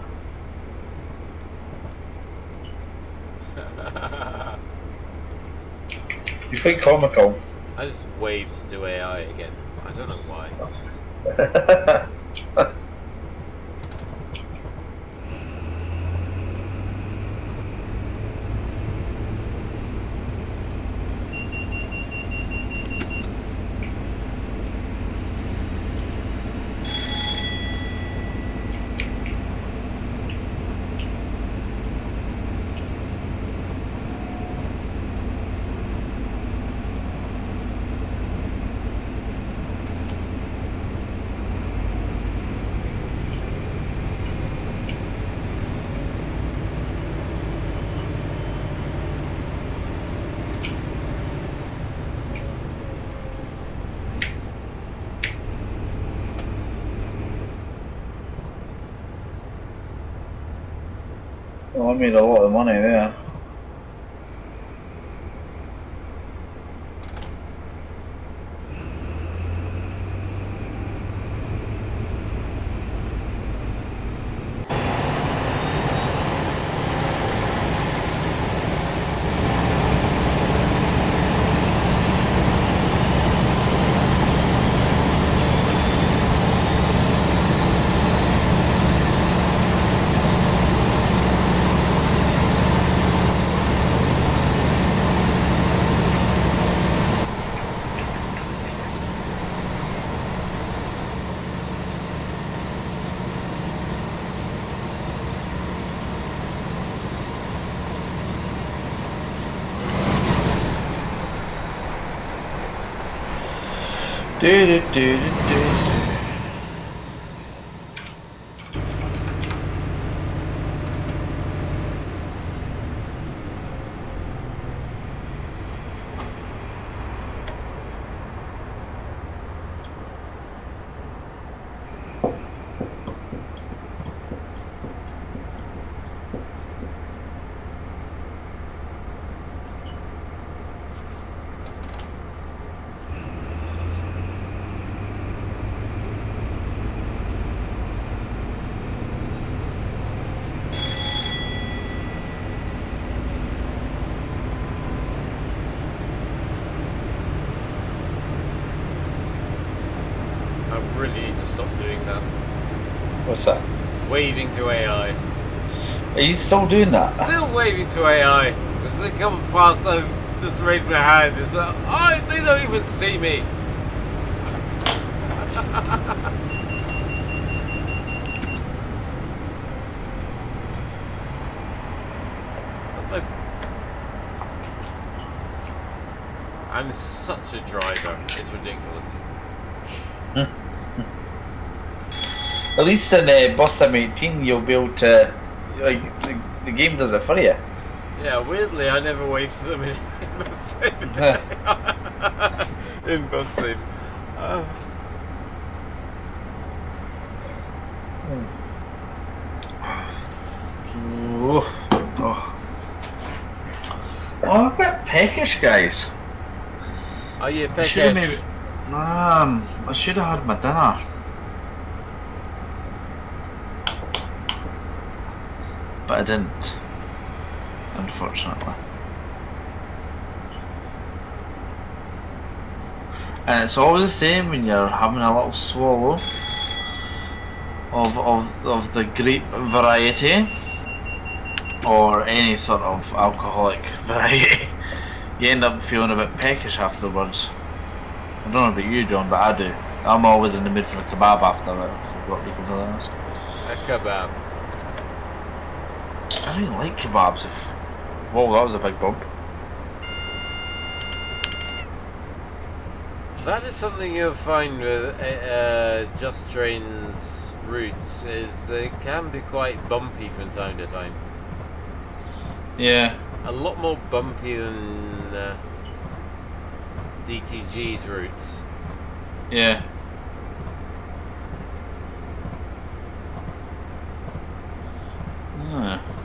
You're quite comical. I just waved to AI again. I don't know why. I made a lot of money there. Do You still doing that? Still waving to AI. As they come past, I just raise my hand. It's like, oh, they don't even see me. I'm such a driver. It's ridiculous. At least in uh, Bus Sim 18, you'll be able to. Like, game does it for you. Yeah, weirdly, I never waved to them in, Sim. in Bus Sim. Uh, Ooh. Oh. oh, I'm a bit peckish, guys. are you I should have peckish? maybe. Um, I should have had my dinner. I didn't. Unfortunately. And it's always the same when you're having a little swallow of of of the grape variety or any sort of alcoholic variety. You end up feeling a bit peckish afterwards. I don't know about you, John, but I do. I'm always in the mood for a kebab after it. So I've got to be completely. A kebab. I don't like kebabs. If whoa, that was a big bump. That is something you'll find with uh, uh, Just Train's routes, is they can be quite bumpy from time to time. Yeah. A lot more bumpy than uh, DTG's routes. Yeah. Ah.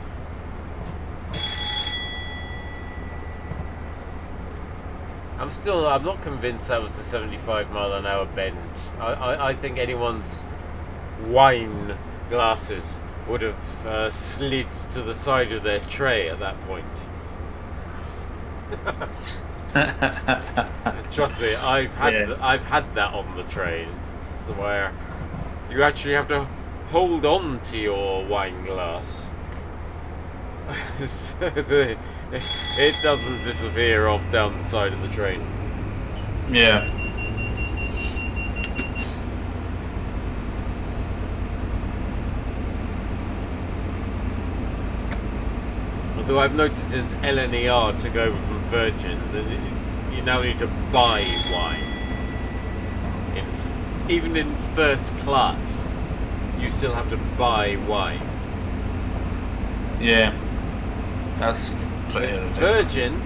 I'm still, I'm not convinced that was a 75 mile an hour bend. I, I, I think anyone's wine glasses would have uh, slid to the side of their tray at that point. Trust me, I've had Yeah. th- I've had that on the trains where you actually have to hold on to your wine glass. So the- it doesn't disappear off down the side of the train. yeah. Although I've noticed since LNER took over from Virgin that you now need to buy wine. In, f- even in first class, you still have to buy wine. Yeah. That's pretty With ridiculous. Virgin,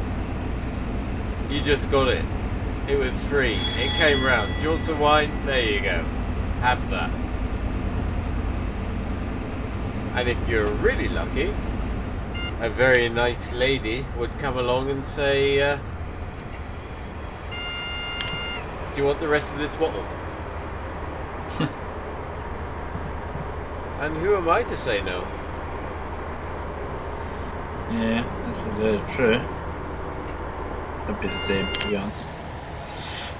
you just got it. It was free. It came round. Do you want some wine? There you go. Have that. And if you're really lucky, a very nice lady would come along and say, uh, Do you want the rest of this bottle? and who am I to say no? Yeah, is very true. I'd be the same, to be honest.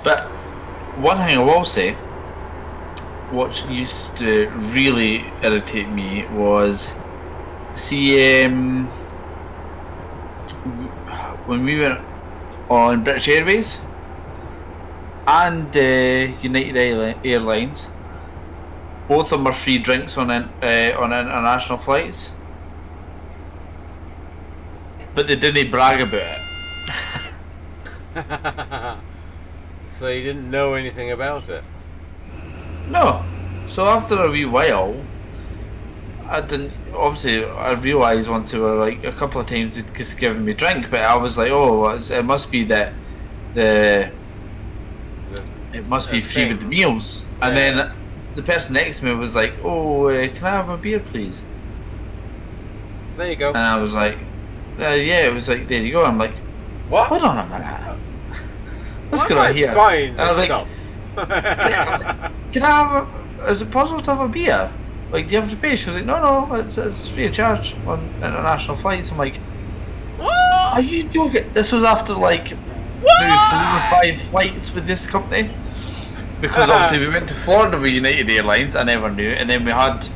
But one thing I will say, what used to really irritate me was, see, um, when we were on British Airways and uh, United Airlines, both of them are free drinks on uh, on international flights but they didn't brag about it. so you didn't know anything about it? No. So after a wee while, I didn't. Obviously, I realised once they were like a couple of times they'd just given me drink, but I was like, oh, it must be that the it must be A free with the thing. meals. And then the person next to me was like, oh, uh, can I have a beer, please? There you go. And I was like, uh, yeah. It was like, there you go. I'm like, what? hold on a minute. Let's go right here. Buying I was like, stuff. can I have a, is it possible to have a beer? Like, do you have to pay? She was like, no, no, it's, it's free of charge on international flights. I'm like, what? are you joking? This was after like What? four or five flights with this company. Because obviously we went to Florida with United Airlines, I never knew, and then we had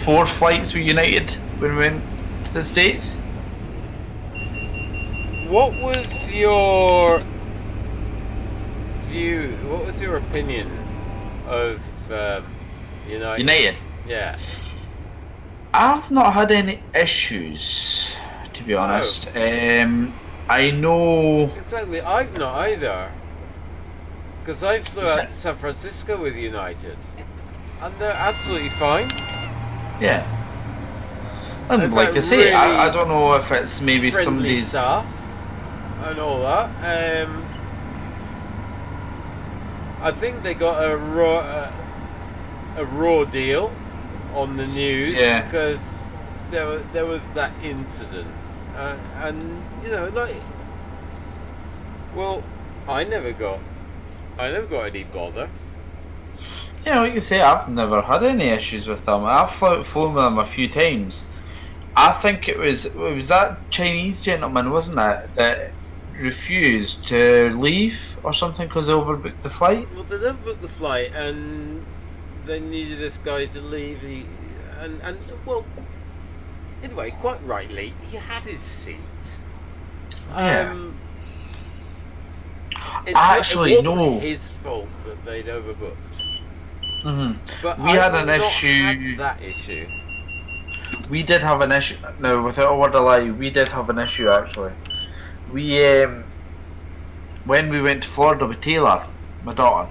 four flights with United when we went to the States. What was your view? What was your opinion of um, United? United. Yeah. I've not had any issues, to be No. honest. Um, I know. Exactly. I've not either. Because I've flew out to San Francisco with United, and they're absolutely fine. Yeah. And like I say, I, I don't know if it's maybe somebody's. staff and all that. Um, I think they got a raw, uh, a raw deal on the news Yeah. because there there was that incident, uh, and you know, like, well, I never got, I never got any bother. Yeah, like you say, I've never had any issues with them. I've flown with them a few times. I think it was it was that Chinese gentleman, wasn't it, that refused to leave or something because they overbooked the flight. Well, they overbooked the flight, and they needed this guy to leave. He, and and well, anyway, quite rightly, he had his seat. Yeah. Um, it's Actually, not, it wasn't no. his fault that they'd overbooked. Hmm But We I had an issue- had that issue. We did have an issue. No, without a word of lie, we did have an issue actually. We um, when we went to Florida with Taylor, my daughter.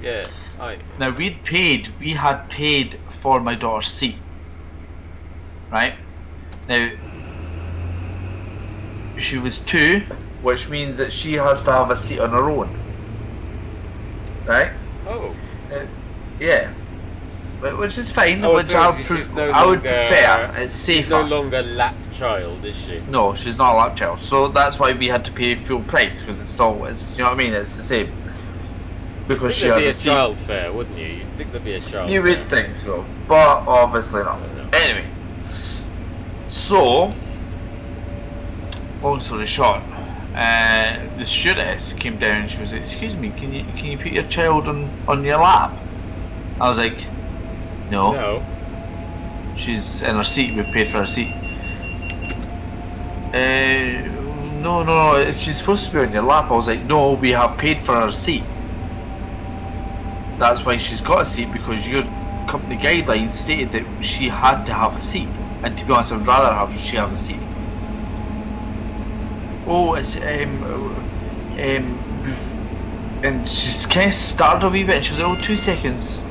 Yeah, I. Now we'd paid, we had paid for my daughter's seat. Right? Now, she was two, which means that she has to have a seat on her own. Right? Oh, Yeah. Wh- Which is fine, Oh, which so I, she's- would pre- no I would longer- prefer. It's she's safer. no longer lap child, is she? No, she's not a lap child. So that's why we had to pay full price because it's still, it's, you know what I mean? It's the same. Because she has be a a child fare, wouldn't you? You'd think there'd be a child. You fare. would think so, but obviously not. I don't know. Anyway, so long story short, uh, the stewardess came down and she was like, "Excuse me, can you can you put your child on on your lap?" I was like, "No, No. she's in her seat. We've paid for her seat." Uh, no, no, no, she's supposed to be on your lap. I was like, "No, we have paid for her seat." That's why she's got a seat because your company guidelines stated that she had to have a seat. And to be honest, I'd rather have she have a seat. Oh, it's um, um, and she's kind of started a wee bit. And she was like, "Oh, two seconds,"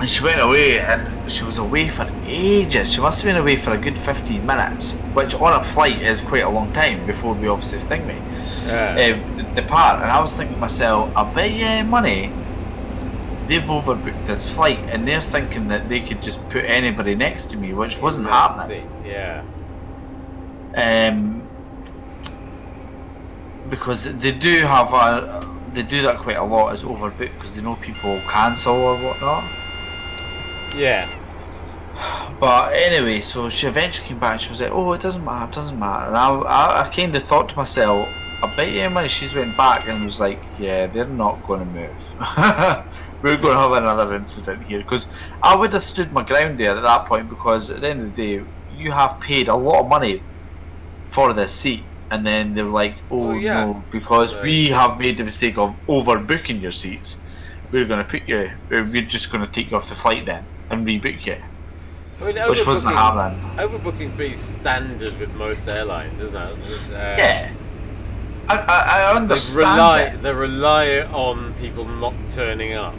and she went away, and she was away for ages. She must have been away for a good fifteen minutes, which on a flight is quite a long time before we obviously think me Yeah. um, depart, and I was thinking to myself, I bet you money they've overbooked this flight, and they're thinking that they could just put anybody next to me, which wasn't happening. Yeah. Um, because they do have a, they do that quite a lot as overbooked because they know people cancel or whatnot. Yeah. But anyway, so she eventually came back. and She was like, "Oh, it doesn't matter, it doesn't matter." And I, I, I kind of thought to myself, "I bet you money she's went back and was like, yeah, they're not going to move. We're going to have another incident here." Because I would have stood my ground there at that point because at the end of the day, you have paid a lot of money for this seat, and then they were like, "Oh Oh, yeah. no, because Right. we have made the mistake of overbooking your seats." We're going to put you. We're just going to take you off the flight then and rebook you I mean, which wasn't overbooking- happening. Overbooking fee is standard with most airlines, isn't it? Uh, Yeah, I, I, I They understand rely, it. they rely on people not turning up.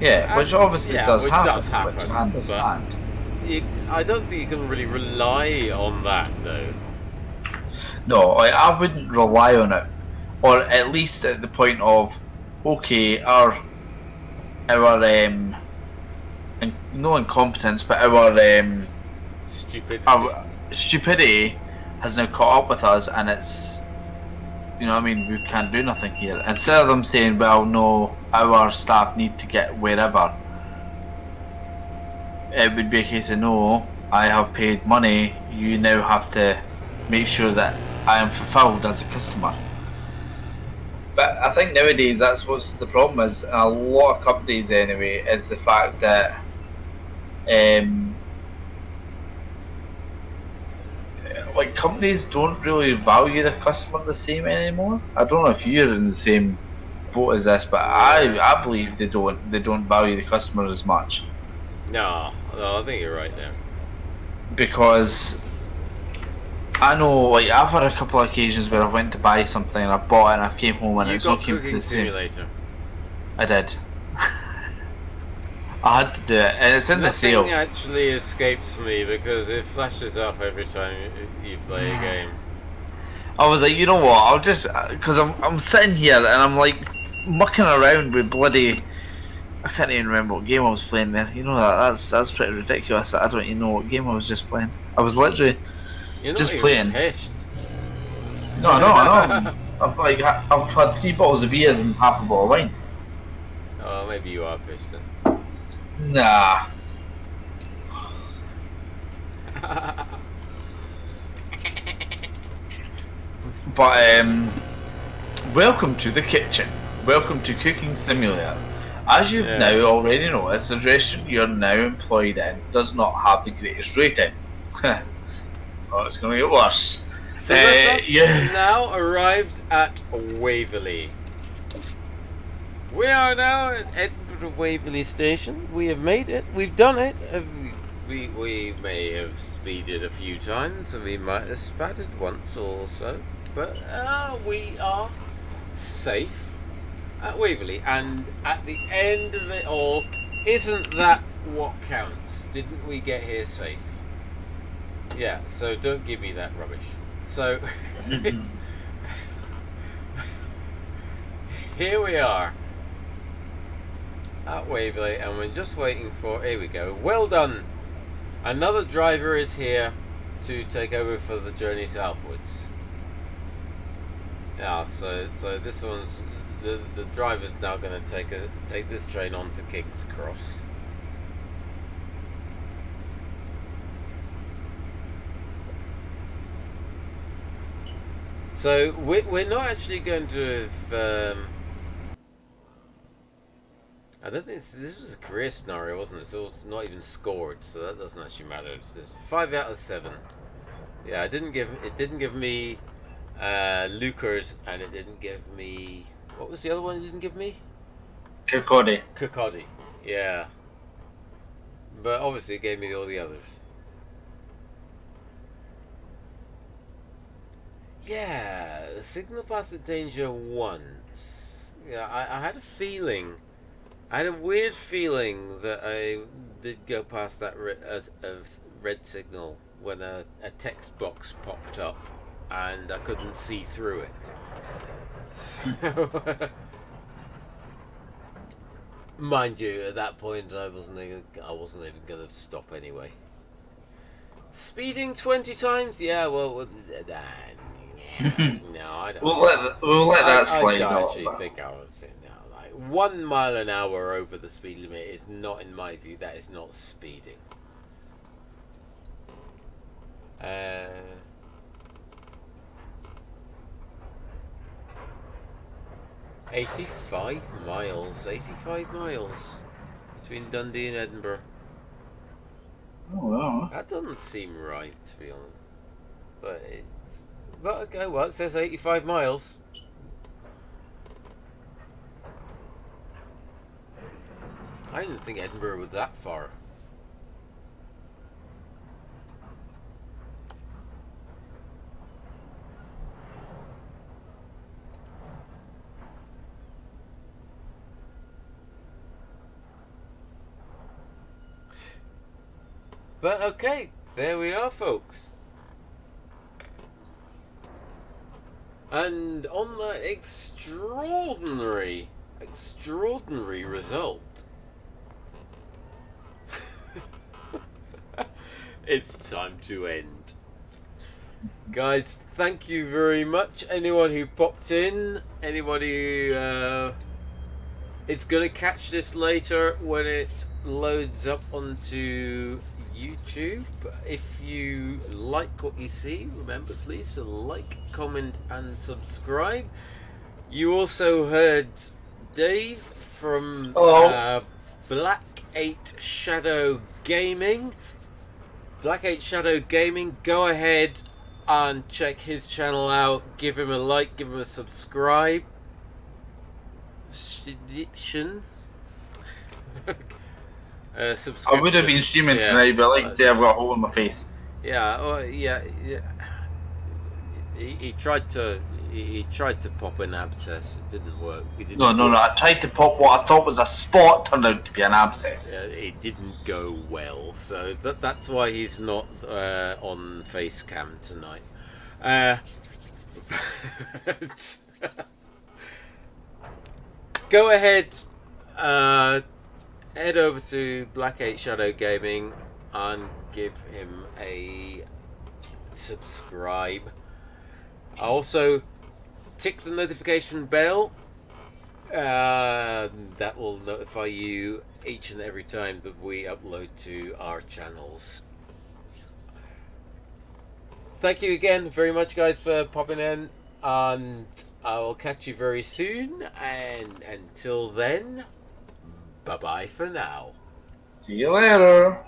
Yeah, which obviously yeah, does which happen. does happen, which I understand. You, I don't think you can really rely on that, though. No, I, I wouldn't rely on it, or at least at the point of, okay, our our um, in, no incompetence, but our um, Stupidity. our stupidity has now caught up with us, and it's you know I mean we can't do nothing here. Instead of them saying, well, no, our staff need to get wherever, it would be a case of no, I have paid money. You now have to make sure that I am fulfilled as a customer. But I think nowadays that's what's the problem is. A lot of companies anyway is the fact that um, like companies don't really value the customer the same anymore. I don't know if you're in the same boat as this, but I I believe they don't they don't value the customer as much No, no, I think you're right there. because I know like I've had a couple of occasions where I went to buy something and I bought it and I came home and you it's got not came to Cooking the same. Simulator. I did. I had to do it, and it's in the Nothing sale. actually escapes me because it flashes up every time you- play a game. I was like, you know what? I'll just uh, because I'm I'm sitting here and I'm like mucking around with bloody. I can't even remember what game I was playing there. You know that that's that's pretty ridiculous. I don't even know what game I was just playing. I was literally You're Just playing. pissed. no no no. I've like I've had three bottles of beer and half a bottle of wine. Oh, maybe you are pissed then. Nah. But um, welcome to the kitchen. Welcome to Cooking Simulator. As you've Yeah. now already noticed, the restaurant you're now employed in does not have the greatest rating. oh, it's going to get worse. So Uh, us yeah. now arrived at Waverley. We are now at Edinburgh Waverley Station. We have made it. We've done it. We, we may have speeded a few times, and we might have SPADed once or so, but uh, we are safe at Waverley. And at the end of it all, isn't that what counts? Didn't we get here safe? Yeah, so don't give me that rubbish. So, it's, here we are at Waverley, and we're just waiting for. Here we go. Well done. Another driver is here to take over for the journey southwards. Yeah, so so this one's the the driver's now going to take a take this train on to King's Cross. So we're, we're not actually going to have. Um, I don't think it's, this was a career scenario, wasn't it? So it's not even scored, so that doesn't actually matter. It's, it's five out of seven. Yeah, it didn't give it didn't give me uh, Leuchars, and it didn't give me what was the other one? It didn't give me Kirkcaldy. Kirkcaldy. Yeah, but obviously it gave me all the others. Yeah, the signal past danger once. Yeah, I, I had a feeling. I had a weird feeling that I did go past that re- uh, uh, red signal when a, a text box popped up and I couldn't see through it. So, mind you, at that point I wasn't even, I wasn't even going to stop anyway. Speeding twenty times? Yeah, well, nah, no, I don't. We'll let we'll let I, that slide. I actually think I was in one mile an hour over the speed limit is not, in my view, that is not speeding. Uh, Eighty-five miles. Eighty-five miles between Dundee and Edinburgh. Oh, wow. That doesn't seem right, to be honest. But it's. But okay, well, it says 85 miles. I didn't think Edinburgh was that far. But okay, there we are, folks. And on that extraordinary, extraordinary result, it's time to end. Guys, thank you very much. Anyone who popped in, anybody who. Uh, it's gonna catch this later when it loads up onto YouTube. If you like what you see, remember please to like, comment, and subscribe. You also heard Dave from Hello. uh, Black 8 Shadow Gaming. Black 8 Shadow Gaming, go ahead and check his channel out. Give him a like, give him a subscribe. Subscription. uh. I would have been streaming Yeah. tonight, but like I say, I've got a hole in my face. Yeah, well, yeah, yeah. He, he tried to he, he tried to pop an abscess. It didn't work. Didn't No, no, no. I tried to pop what I thought was a spot, turned out to be an abscess. Uh, it didn't go well, so that that's why he's not uh, on face cam tonight. Uh, go ahead, uh, head over to Black Eight Shadow Gaming and give him a subscribe. Also, tick the notification bell uh, that will notify you each and every time that we upload to our channels. Thank you again very much, guys, for popping in, and I will catch you very soon. And until then, bye bye for now. See you later.